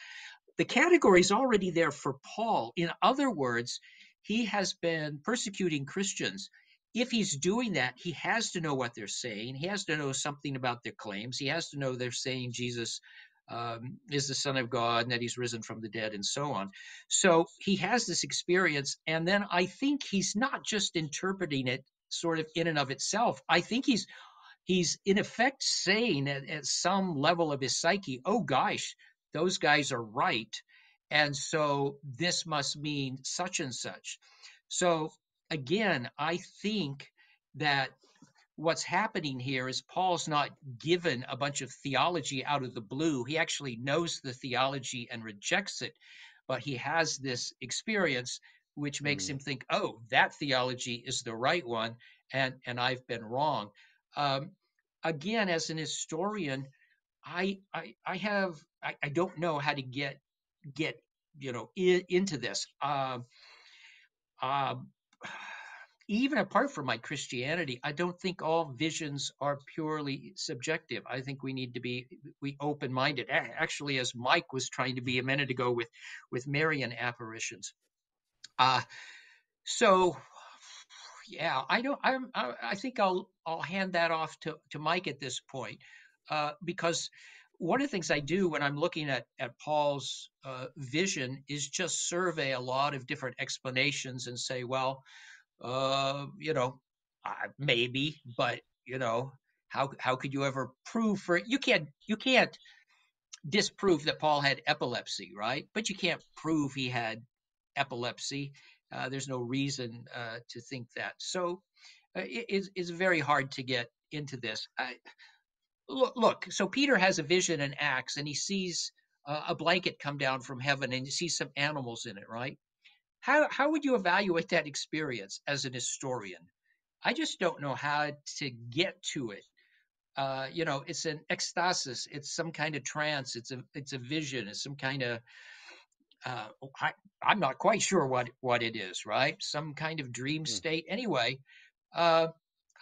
The category is already there for Paul. In other words, he has been persecuting Christians if he's doing that, he has to know what they're saying. He has to know something about their claims. He has to know they're saying Jesus um, is the Son of God and that he's risen from the dead and so on. So he has this experience. And then I think he's not just interpreting it sort of in and of itself. I think he's he's in effect saying at, at some level of his psyche, oh gosh, those guys are right. and so this must mean such and such. So again, I think that what's happening here is Paul's not given a bunch of theology out of the blue. He actually knows the theology and rejects it, but he has this experience which makes mm. him think, "Oh, that theology is the right one, and and I've been wrong." Um, again, as an historian, I I, I have I, I don't know how to get get you know in, into this. Uh, uh, even apart from my Christianity, I don't think all visions are purely subjective. I think we need to be we open minded. Actually, as Mike was trying to be a minute ago with with Marian apparitions. Uh, so yeah, I don't. I'm, I, I think I'll I'll hand that off to to Mike at this point, uh, because one of the things I do when I'm looking at at Paul's uh, vision is just survey a lot of different explanations and say, well, uh, you know, uh, maybe, but you know, how how could you ever prove for it? You can't you can't disprove that Paul had epilepsy, right? But you can't prove he had epilepsy. Uh, there's no reason uh, to think that. So uh, it, it's very hard to get into this. I, look, look, so Peter has a vision in Acts, and he sees uh, a blanket come down from heaven, and he sees some animals in it, right? How, how would you evaluate that experience as an historian? I just don't know how to get to it. Uh, you know, it's an ecstasis. It's some kind of trance. It's a it's a vision. It's some kind of uh, I, I'm not quite sure what what it is. Right, some kind of dream hmm. state. Anyway, uh,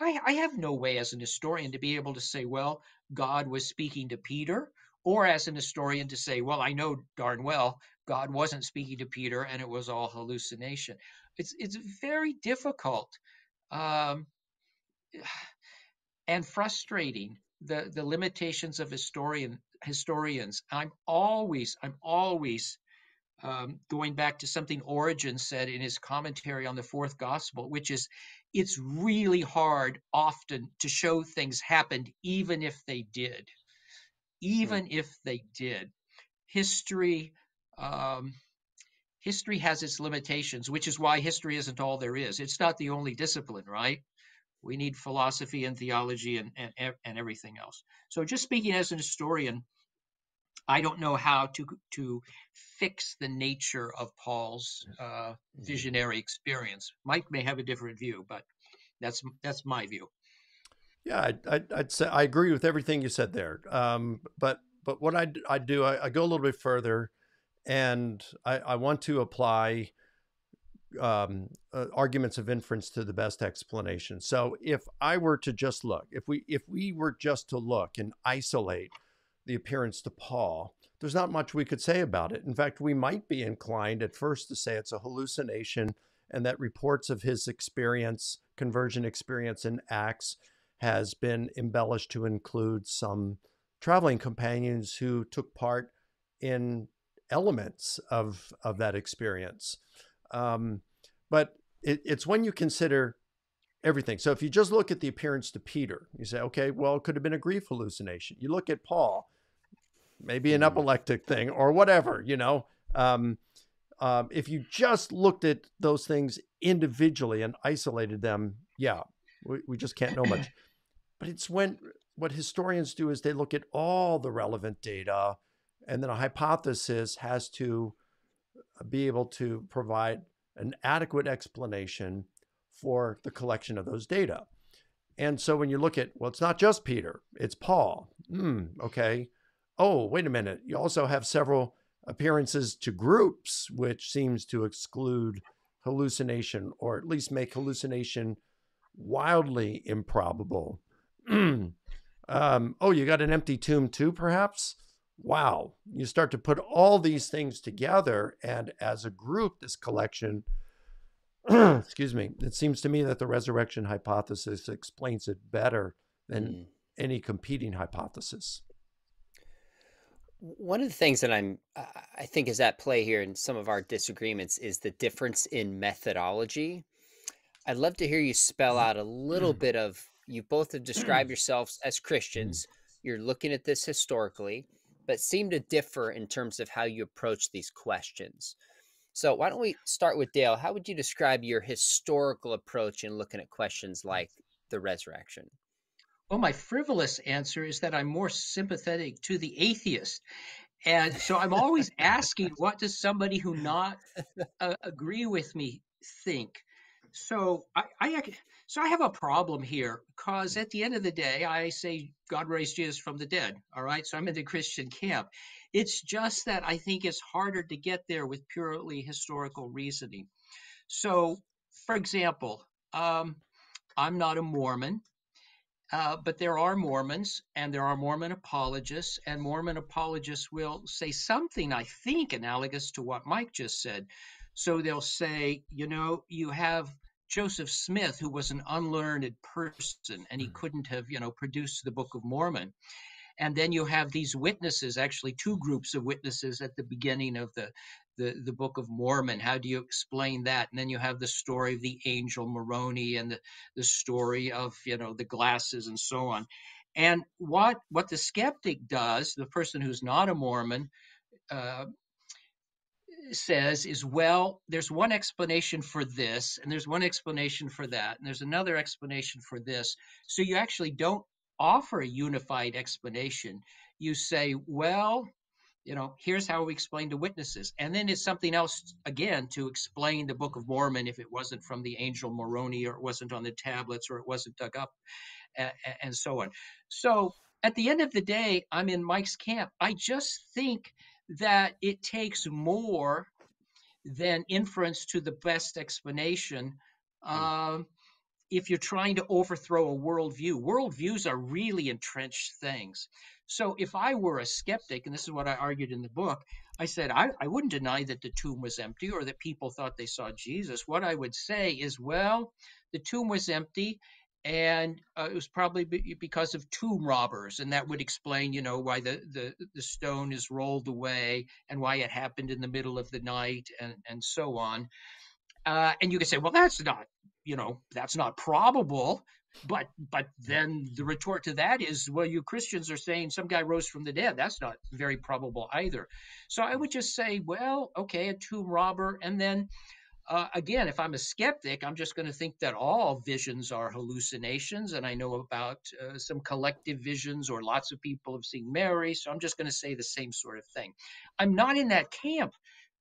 I, I have no way as an historian to be able to say, well, God was speaking to Peter, or as an historian to say, well, I know darn well God wasn't speaking to Peter and it was all hallucination. It's it's very difficult um, and frustrating the the limitations of historian historians. I'm always I'm always um, going back to something Origen said in his commentary on the fourth gospel, which is it's really hard often to show things happened even if they did. Hmm. Even if they did. History um, history has its limitations, which is why history isn't all there is. It's not the only discipline, right? We need philosophy and theology and, and, and everything else. So, just speaking as an historian, I don't know how to to fix the nature of Paul's uh, mm-hmm. visionary experience. Mike may have a different view, but that's that's my view. Yeah, I'd, I'd, I'd say I agree with everything you said there. Um, but but what I, I do, I, I, go a little bit further and I, I want to apply um, uh, arguments of inference to the best explanation. So if I were to just look, if we if we were just to look and isolate the appearance to Paul, there's not much we could say about it. In fact, we might be inclined at first to say it's a hallucination and that reports of his experience, conversion experience in Acts, has been embellished to include some traveling companions who took part in elements of of that experience. Um, but it, it's when you consider everything. So if you just look at the appearance to Peter, you say, okay, well, it could have been a grief hallucination. You look at Paul, maybe an mm-hmm. epileptic thing or whatever, you know. Um, um, if you just looked at those things individually and isolated them, yeah, we, we just can't know much. But it's when what historians do is they look at all the relevant data and then a hypothesis has to uh, be able to provide an adequate explanation for the collection of those data. And so when you look at, well, it's not just Peter, it's Paul. Hmm, okay. Oh, wait a minute. You also have several appearances to groups, which seems to exclude hallucination or at least make hallucination wildly improbable. um, oh, you got an empty tomb too, perhaps? wow, you start to put all these things together. And as a group, this collection, excuse me, it seems to me that the resurrection hypothesis explains it better than mm. any competing hypothesis. One of the things that I'm, uh, I think, is at play here in some of our disagreements is the difference in methodology. I'd love to hear you spell mm-hmm. out a little mm-hmm. bit of. You both have described mm-hmm. yourselves as Christians. You're looking at this historically but seem to differ in terms of how you approach these questions. So, why don't we start with Dale? How would you describe your historical approach in looking at questions like the resurrection? Well, my frivolous answer is that I'm more sympathetic to the atheist. And so I'm always asking, what does somebody who not uh, agree with me think? So I, I so I have a problem here because at the end of the day, I say God raised Jesus from the dead. All right, so I'm in the Christian camp. It's just that I think it's harder to get there with purely historical reasoning. So, for example, um, I'm not a Mormon. Uh, but there are Mormons and there are Mormon apologists, and Mormon apologists will say something, I think, analogous to what Mike just said. So they'll say, you know, you have Joseph Smith, who was an unlearned person and he hmm. couldn't have, you know, produced the Book of Mormon. And then you have these witnesses, actually two groups of witnesses at the beginning of the, the, the Book of Mormon. How do you explain that? And then you have the story of the angel Moroni and the, the story of, you know, the glasses and so on. And what what the skeptic does, the person who's not a Mormon, uh, says is well there's one explanation for this and there's one explanation for that and there's another explanation for this so you actually don't offer a unified explanation you say well you know here's how we explain to witnesses and then it's something else again to explain the book of mormon if it wasn't from the angel moroni or it wasn't on the tablets or it wasn't dug up and, and so on so at the end of the day i'm in mike's camp i just think that it takes more than inference to the best explanation um, if you're trying to overthrow a worldview. Worldviews are really entrenched things. So if I were a skeptic, and this is what I argued in the book, I said I, I wouldn't deny that the tomb was empty or that people thought they saw Jesus. What I would say is, well, the tomb was empty and uh, it was probably because of tomb robbers and that would explain you know why the, the the stone is rolled away and why it happened in the middle of the night and and so on uh, and you could say well that's not you know that's not probable but but then the retort to that is well you christians are saying some guy rose from the dead that's not very probable either so i would just say well okay a tomb robber and then uh, again, if I'm a skeptic, I'm just going to think that all visions are hallucinations. And I know about uh, some collective visions, or lots of people have seen Mary. So I'm just going to say the same sort of thing. I'm not in that camp,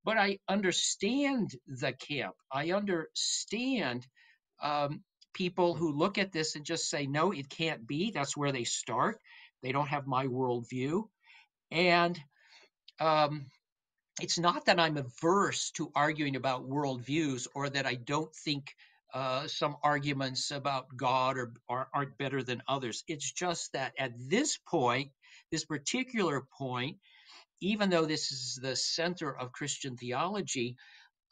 but I understand the camp. I understand um, people who look at this and just say, no, it can't be. That's where they start. They don't have my worldview. And um, it's not that I'm averse to arguing about worldviews or that I don't think uh, some arguments about God are, are, aren't better than others. It's just that at this point, this particular point, even though this is the center of Christian theology,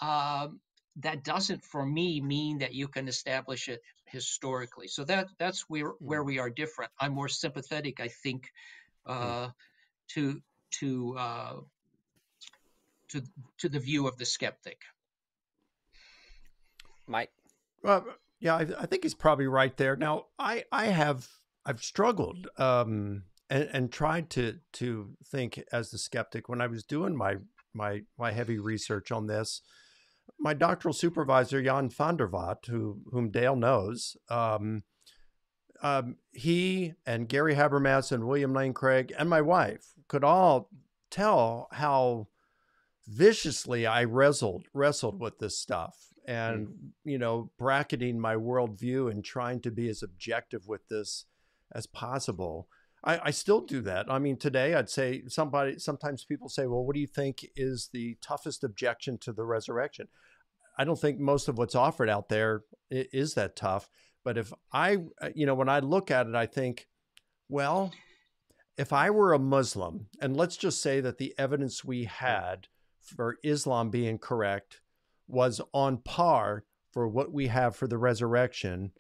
um, that doesn't, for me, mean that you can establish it historically. So that that's where where hmm. we are different. I'm more sympathetic, I think, hmm. uh, to to uh, to to the view of the skeptic. Mike. Well, yeah, I, I think he's probably right there. Now, I I have I've struggled um, and, and tried to to think as the skeptic when I was doing my my my heavy research on this. My doctoral supervisor Jan van der Watt, who whom Dale knows, um, um, he and Gary Habermas and William Lane Craig and my wife could all tell how viciously I wrestled wrestled with this stuff and mm. you know bracketing my worldview and trying to be as objective with this as possible. I, I still do that. I mean, today I'd say somebody sometimes people say, "Well, what do you think is the toughest objection to the resurrection?" I don't think most of what's offered out there is that tough. But if I, uh, you know, when I look at it, I think, well, if I were a Muslim, and let's just say that the evidence we had for Islam being correct was on par for what we have for the resurrection,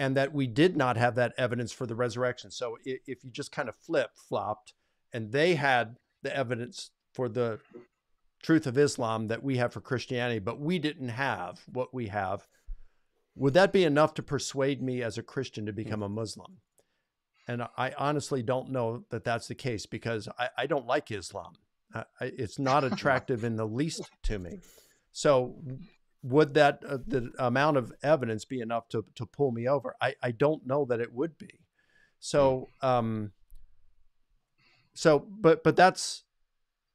and that we did not have that evidence for the resurrection. So if you just kind of flip flopped, and they had the evidence for the truth of Islam that we have for Christianity, but we didn't have what we have, would that be enough to persuade me as a Christian to become a Muslim? and I honestly don't know that that's the case because I, I don't like Islam. I, it's not attractive in the least to me. So, would that uh, the amount of evidence be enough to to pull me over? I I don't know that it would be. So, um, so but but that's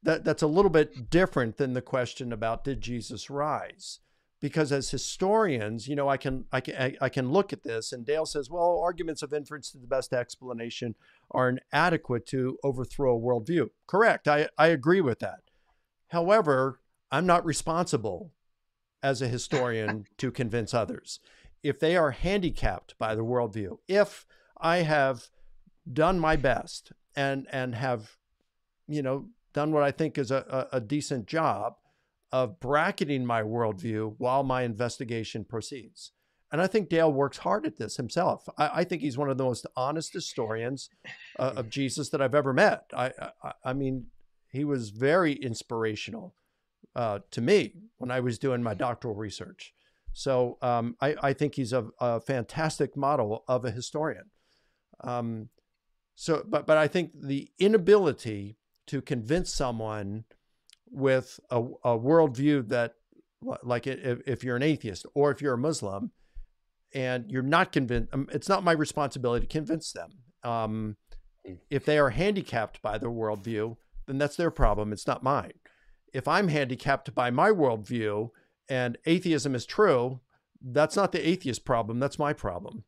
that that's a little bit different than the question about did Jesus rise? Because as historians, you know, I can I can I can look at this, and Dale says, well, arguments of inference to the best explanation are inadequate to overthrow a worldview. Correct. I, I agree with that. However, I'm not responsible as a historian to convince others. If they are handicapped by the worldview, if I have done my best and and have, you know, done what I think is a, a, decent job of bracketing my worldview while my investigation proceeds. And I think Dale works hard at this himself. I, I think he's one of the most honest historians uh, of Jesus that I've ever met. I, I, I mean, he was very inspirational uh, to me when I was doing my doctoral research. So um, I, I, think he's a, a, fantastic model of a historian. Um, so, but but I think the inability to convince someone with a, a worldview that, like, if, if you're an atheist or if you're a Muslim, and you're not convinced, um, it's not my responsibility to convince them. Um, hmm. if they are handicapped by their worldview, then that's their problem. It's not mine. If I'm handicapped by my worldview and atheism is true, that's not the atheist problem. That's my problem.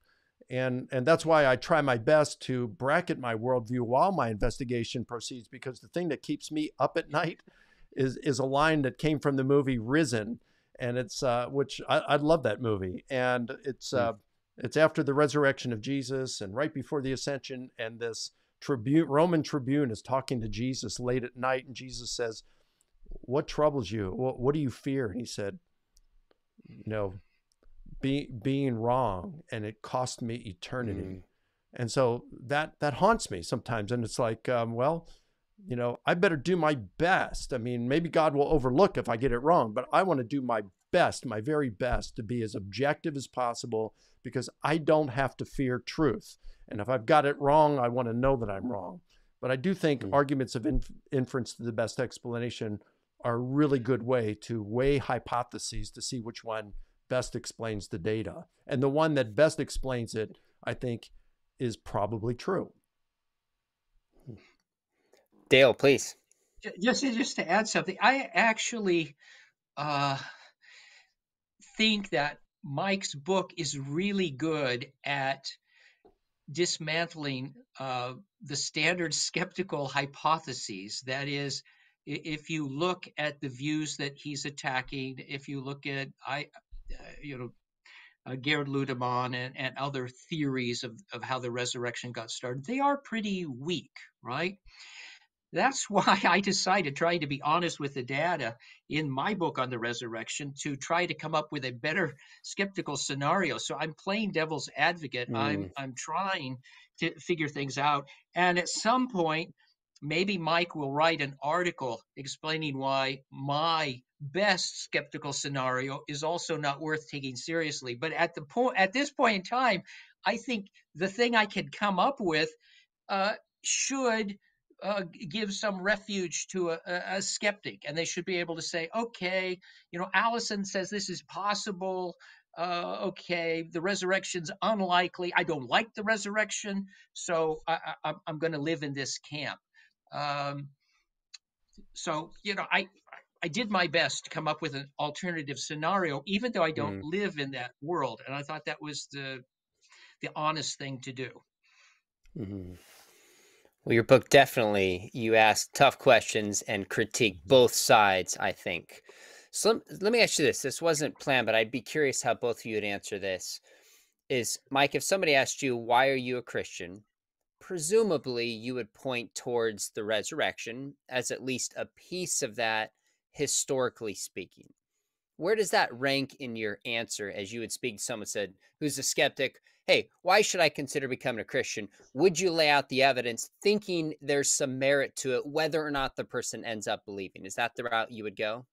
And, and that's why I try my best to bracket my worldview while my investigation proceeds, because the thing that keeps me up at night is, is a line that came from the movie Risen and it's uh, which I, I love that movie, and it's hmm. uh, it's after the resurrection of Jesus and right before the ascension, and this tribune Roman tribune is talking to Jesus late at night, and Jesus says, "What troubles you? What, what do you fear?" And he said, "You know, be, being wrong, and it cost me eternity." Mm. And so that that haunts me sometimes, and it's like, um, well, you know, I better do my best. I mean, maybe God will overlook if I get it wrong, but I want to do my best, my very best to be as objective as possible because I don't have to fear truth. And if I've got it wrong, I want to know that I'm wrong. But I do think mm-hmm. arguments of inf- inference to the best explanation are a really good way to weigh hypotheses to see which one best explains the data. And the one that best explains it, I think, is probably true. Dale, please. Just just to add something, I actually uh, think that Mike's book is really good at dismantling uh, the standard skeptical hypotheses. That is, if you look at the views that he's attacking, if you look at I, uh, you know, uh, Gerhard Ludemann and, and other theories of, of how the resurrection got started, they are pretty weak, right? That's why I decided, trying to be honest with the data in my book on the resurrection, to try to come up with a better skeptical scenario. So I'm playing devil's advocate. Mm. I'm I'm trying to figure things out. And at some point, maybe Mike will write an article explaining why my best skeptical scenario is also not worth taking seriously. But at the point at this point in time, I think the thing I can come up with uh, should uh, give some refuge to a, a, skeptic, and they should be able to say, okay, you know, Allison says this is possible. Uh, okay, the resurrection's unlikely. I don't like the resurrection, so I, am going to live in this camp. Um, so you know, I I did my best to come up with an alternative scenario, even though I don't mm. live in that world, and I thought that was the the honest thing to do. Mm-hmm. Well, your book definitely you ask tough questions and critique both sides. I think. So let, let me ask you this: This wasn't planned, but I'd be curious how both of you would answer this. Is Mike, if somebody asked you why are you a Christian, presumably you would point towards the resurrection as at least a piece of that, historically speaking. Where does that rank in your answer as you would speak to someone said who's a skeptic? hey, why should I consider becoming a Christian? Would you lay out the evidence thinking there's some merit to it, whether or not the person ends up believing? Is that the route you would go?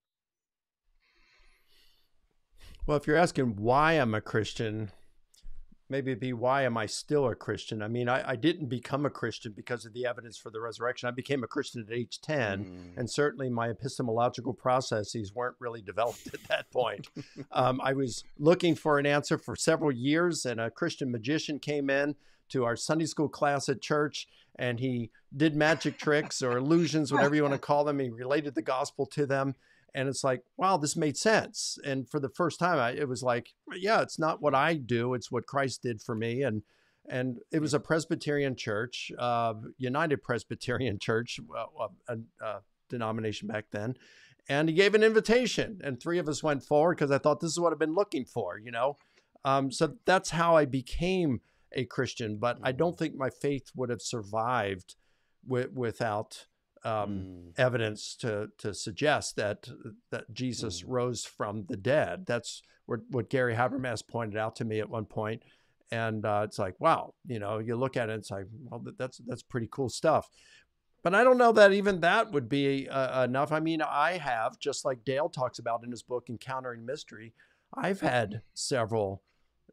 Well, if you're asking why I'm a Christian, maybe be why am I still a Christian? I mean, I, I, didn't become a Christian because of the evidence for the resurrection. I became a Christian at age 10, mm. and certainly my epistemological processes weren't really developed at that point. um, I was looking for an answer for several years, and a Christian magician came in to our Sunday school class at church, and he did magic tricks or illusions, whatever you want to call them. He related the gospel to them and it's like wow this made sense. And for the first time I, it was like yeah it's not what i do it's what christ did for me. And and it was a presbyterian church uh, united presbyterian church a, a, denomination back then and he gave an invitation and three of us went forward because i thought this is what i've been looking for you know? Um, so that's how i became a christian but i don't mm. think my faith would have survived without um, mm. evidence to to suggest that that Jesus mm. rose from the dead. That's what, what Gary Habermas pointed out to me at one point, and uh, it's like, wow, you know, you look at it, and it's like, well, that's that's pretty cool stuff. But I don't know that even that would be uh, enough. I mean, I have just like Dale talks about in his book Encountering Mystery. I've had several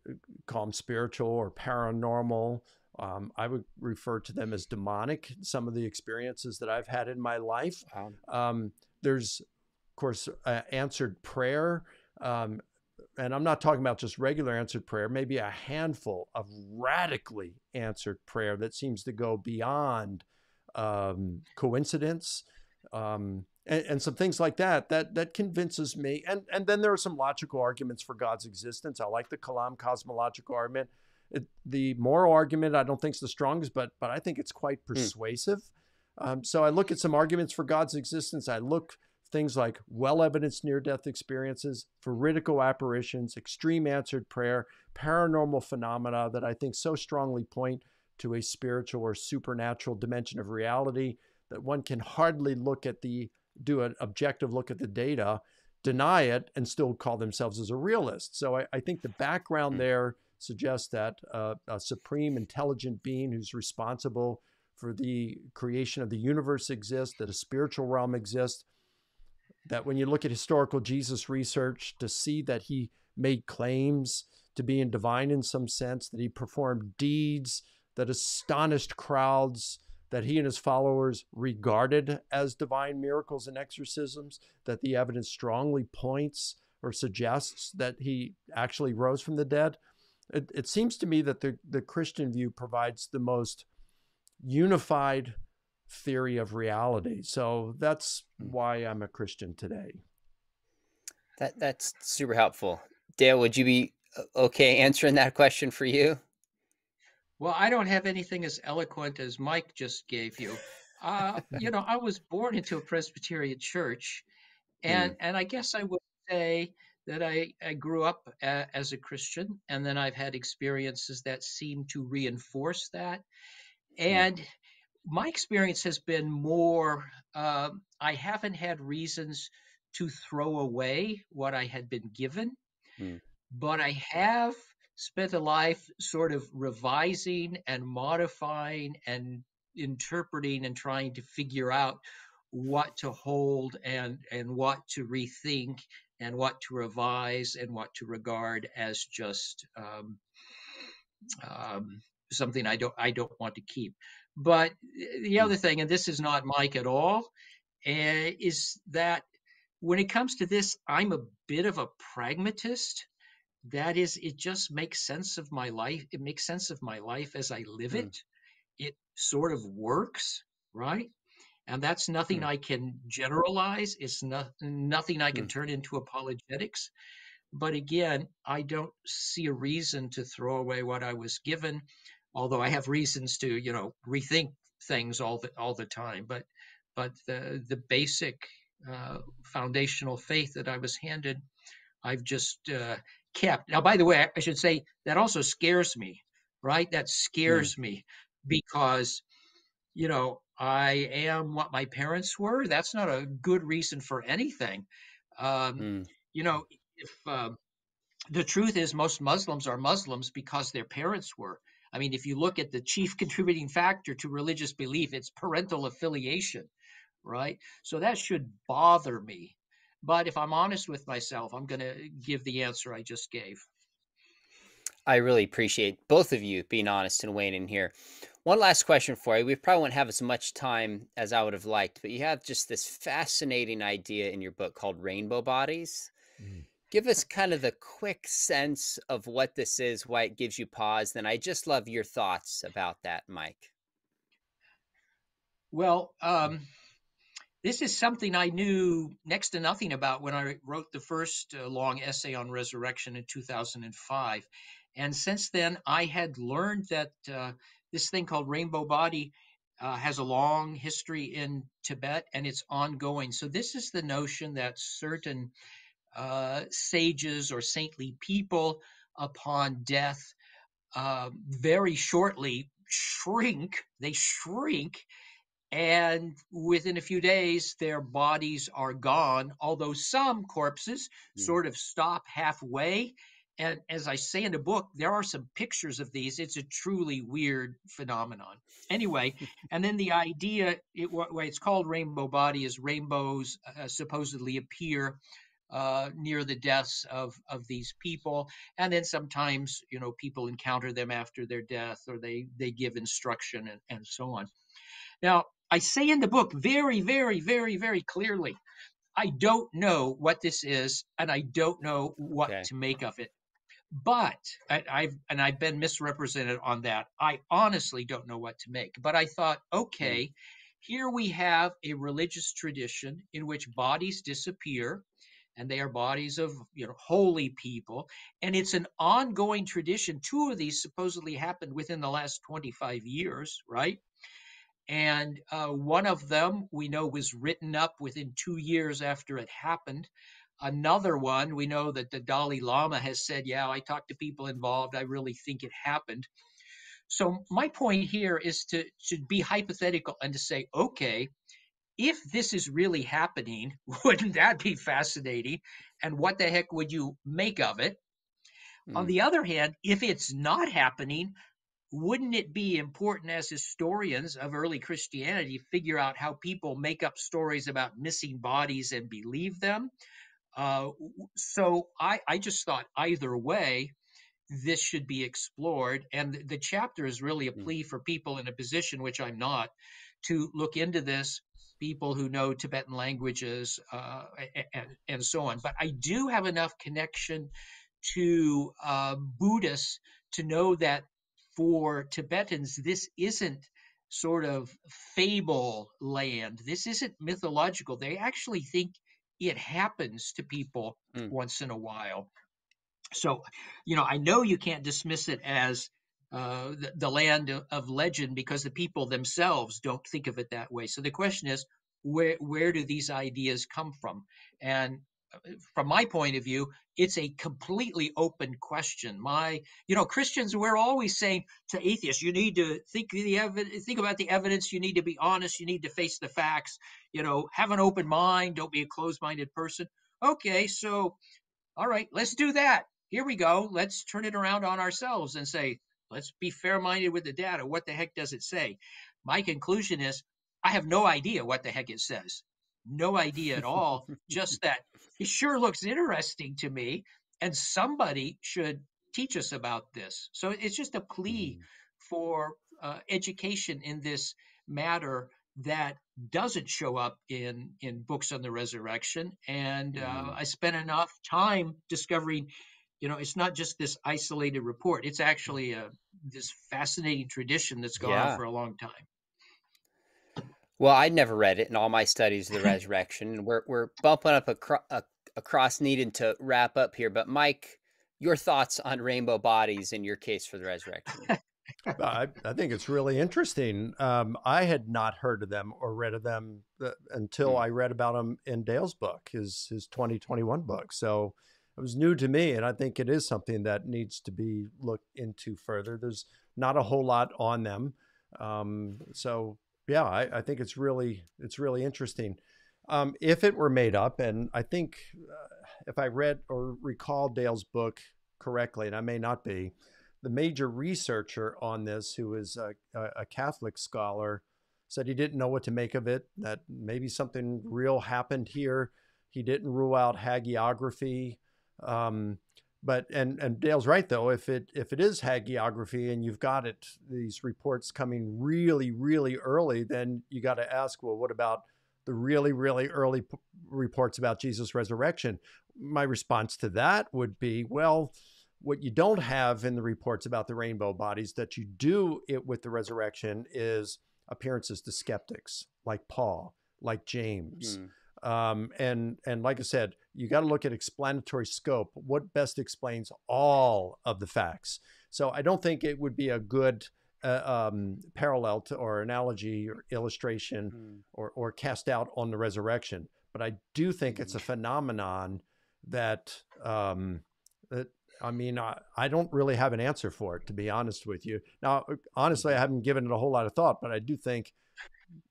uh, call them spiritual or paranormal um, I would refer to them as demonic. Some of the experiences that I've had in my life. Um, there's, of course, uh, answered prayer. Um, and I'm not talking about just regular answered prayer, maybe a handful of radically answered prayer that seems to go beyond um, coincidence. Um, and, and, some things like that that that convinces me and and then there are some logical arguments for god's existence i like the kalam cosmological argument it, the moral argument I don't think is the strongest, but but I think it's quite hmm. persuasive. Mm. Um, so I look at some arguments for God's existence. I look things like well evidenced near death experiences, veridical apparitions, extreme answered prayer, paranormal phenomena that I think so strongly point to a spiritual or supernatural dimension of reality that one can hardly look at the do an objective look at the data, deny it, and still call themselves as a realist. So I, I think the background mm. there suggests that uh, a supreme intelligent being who's responsible for the creation of the universe exists, that a spiritual realm exists, that when you look at historical Jesus research, to see that he made claims to being divine in some sense, that he performed deeds that astonished crowds, that he and his followers regarded as divine miracles and exorcisms, that the evidence strongly points or suggests that he actually rose from the dead it, it seems to me that the, the Christian view provides the most unified theory of reality. So that's hmm. why I'm a Christian today. That that's super helpful. Dale, would you be uh, okay answering that question for you? Well, I don't have anything as eloquent as Mike just gave you. Uh, you know, I was born into a Presbyterian church, and mm. and I guess I would say that I, I grew up a, as a Christian, and then I've had experiences that seem to reinforce that. And mm. my experience has been more, uh, I haven't had reasons to throw away what I had been given, mm. but I have spent a life sort of revising and modifying and interpreting and trying to figure out what to hold and and what to rethink and what to revise and what to regard as just um, um, something I don't I don't want to keep. But the other thing, and this is not Mike at all, uh, is that when it comes to this, I'm a bit of a pragmatist. That is, it just makes sense of my life. It makes sense of my life as I live mm. it. It sort of works, right? And that's nothing mm. I can generalize. It's not nothing I can mm. turn into apologetics. But again, I don't see a reason to throw away what I was given, although I have reasons to, you know, rethink things all the all the time. But but the the basic uh, foundational faith that I was handed, I've just uh, kept. Now, by the way, I should say that also scares me, right? That mm. scares mm. me because, you know, I am what my parents were, that's not a good reason for anything. Um, mm. You know, if uh, the truth is, most Muslims are Muslims because their parents were. I mean, if you look at the chief contributing factor to religious belief, it's parental affiliation, right? So that should bother me. But if I'm honest with myself, I'm going to give the answer I just gave. I really appreciate both of you being honest and weighing in here. One last question for you. We probably won't have as much time as I would have liked, but you have just this fascinating idea in your book called rainbow bodies. Mm. Give us kind of the quick sense of what this is, why it gives you pause. Then I just love your thoughts about that, Mike. Well, um, this is something I knew next to nothing about when I wrote the first uh, long essay on resurrection in 2005. And since then, I had learned that uh, this thing called rainbow body uh, has a long history in Tibet and it's ongoing. So, this is the notion that certain uh, sages or saintly people upon death uh, very shortly shrink, they shrink and within a few days their bodies are gone although some corpses yeah. sort of stop halfway and as i say in the book there are some pictures of these it's a truly weird phenomenon anyway and then the idea it, what it's called rainbow body is rainbows uh, supposedly appear uh, near the deaths of of these people and then sometimes you know people encounter them after their death or they they give instruction and, and so on now I say in the book very, very, very, very clearly, I don't know what this is, and I don't know what okay. to make of it. But I, have and I've been misrepresented on that. I honestly don't know what to make. But I thought, hmm. okay, mm. here we have a religious tradition in which bodies disappear, and they are bodies of you know holy people, and it's an ongoing tradition. Two of these supposedly happened within the last 25 years, right? And uh, one of them we know was written up within two years after it happened. Another one, we know that the Dalai Lama has said, Yeah, I talked to people involved. I really think it happened. So, my point here is to, to be hypothetical and to say, okay, if this is really happening, wouldn't that be fascinating? And what the heck would you make of it? Mm. On hmm. the other hand, if it's not happening, wouldn't it be important as historians of early Christianity figure out how people make up stories about missing bodies and believe them? Uh, so I, I just thought either way, this should be explored. And the, the chapter is really a hmm. plea for people in a position, which I'm not, to look into this, people who know Tibetan languages uh, and, and so on. But I do have enough connection to uh, Buddhists to know that for Tibetans, this isn't sort of fable land. This isn't mythological. They actually think it happens to people mm. once in a while. So, you know, I know you can't dismiss it as uh, the, the, land of, of legend because the people themselves don't think of it that way. So the question is, where where do these ideas come from? And from my point of view, it's a completely open question. My, you know, Christians, we're always saying to atheists, you need to think the evidence, think about the evidence. You need to be honest. You need to face the facts. You know, have an open mind. Don't be a closed-minded person. Okay, so, all right, let's do that. Here we go. Let's turn it around on ourselves and say, let's be fair-minded with the data. What the heck does it say? My conclusion is, I have no idea what the heck it says no idea at all. just that it sure looks interesting to me, and somebody should teach us about this. So it's just a plea mm. for uh, education in this matter that doesn't show up in in books on the resurrection. And uh, mm. I spent enough time discovering. You know, it's not just this isolated report. It's actually a this fascinating tradition that's gone yeah. on for a long time. Well, I'd never read it in all my studies of the resurrection. We're we're bumping up a, across needing to wrap up here, but Mike, your thoughts on rainbow bodies in your case for the resurrection? I, I, think it's really interesting. Um, I had not heard of them or read of them uh, until mm. I read about them in Dale's book, his his 2021 book. So it was new to me, and I think it is something that needs to be looked into further. There's not a whole lot on them, um, so yeah, I, I, think it's really it's really interesting. Um, if it were made up, and I think uh, if I read or recall Dale's book correctly, and I may not be, the major researcher on this, who is a, a Catholic scholar, said he didn't know what to make of it. That maybe something real happened here. He didn't rule out hagiography. Um, but and and Dale's right though. If it if it is hagiography and you've got it these reports coming really really early, then you got to ask, well, what about the really really early p- reports about Jesus' resurrection? My response to that would be, well, what you don't have in the reports about the rainbow bodies that you do it with the resurrection is appearances to skeptics like Paul, like James. Mm um, and and like I said, you got to look at explanatory scope. What best explains all of the facts? So I don't think it would be a good uh, um, parallel to or analogy or illustration mm. or or cast out on the resurrection. But I do think mm. it's a hmm. phenomenon that um, that I mean, I, I don't really have an answer for it, to be honest with you. Now, honestly, I haven't given it a whole lot of thought, but I do think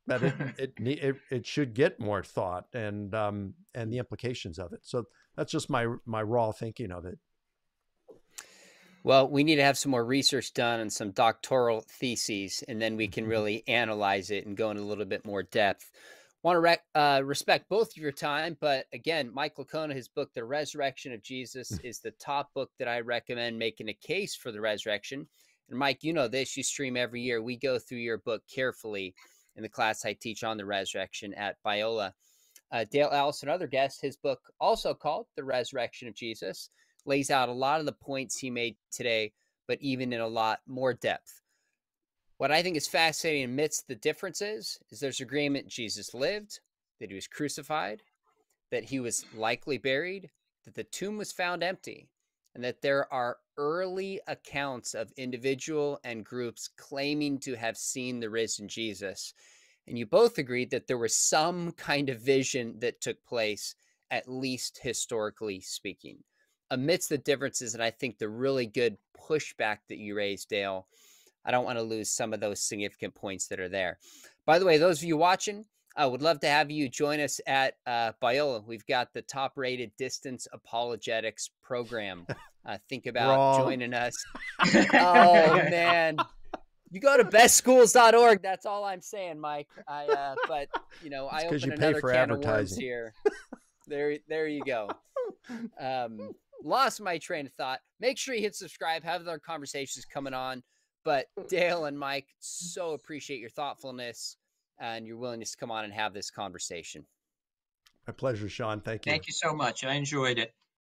that it, it, it it should get more thought and um and the implications of it. So that's just my my raw thinking of it. Well, we need to have some more research done and some doctoral theses, and then we can mm-hmm. really analyze it and go in a little bit more depth. Want to rec- uh, respect both of your time, but again, Mike Licona, his book, The Resurrection of Jesus, mm. is the top book that I recommend making a case for the resurrection. And Mike, you know this, you stream every year. We go through your book carefully in the class I teach on the resurrection at Biola. Uh, Dale Allison, other guest, his book, also called The Resurrection of Jesus, lays out a lot of the points he made today, but even in a lot more depth. What I think is fascinating amidst the differences is there's agreement Jesus lived, that he was crucified, that he was likely buried, that the tomb was found empty, and that there are early accounts of individual and groups claiming to have seen the risen Jesus. And you both agreed that there was some kind of vision that took place, at least historically speaking. Amidst the differences, and I think the really good pushback that you raised, Dale, I don't want to lose some of those significant points that are there. By the way, those of you watching, I would love to have you join us at uh, Biola. We've got the top rated distance apologetics program. Uh, think about Wrong. joining us. oh, man. You go to bestschools.org. That's all I'm saying, Mike. I, uh, but, you know, I open you another can of worms here. There, there you go. Um, lost my train of thought. Make sure you hit subscribe. Have other conversations coming on. But Dale and Mike, so appreciate your thoughtfulness and your willingness to come on and have this conversation. My pleasure, Sean. Thank you. Thank you so much. I enjoyed it.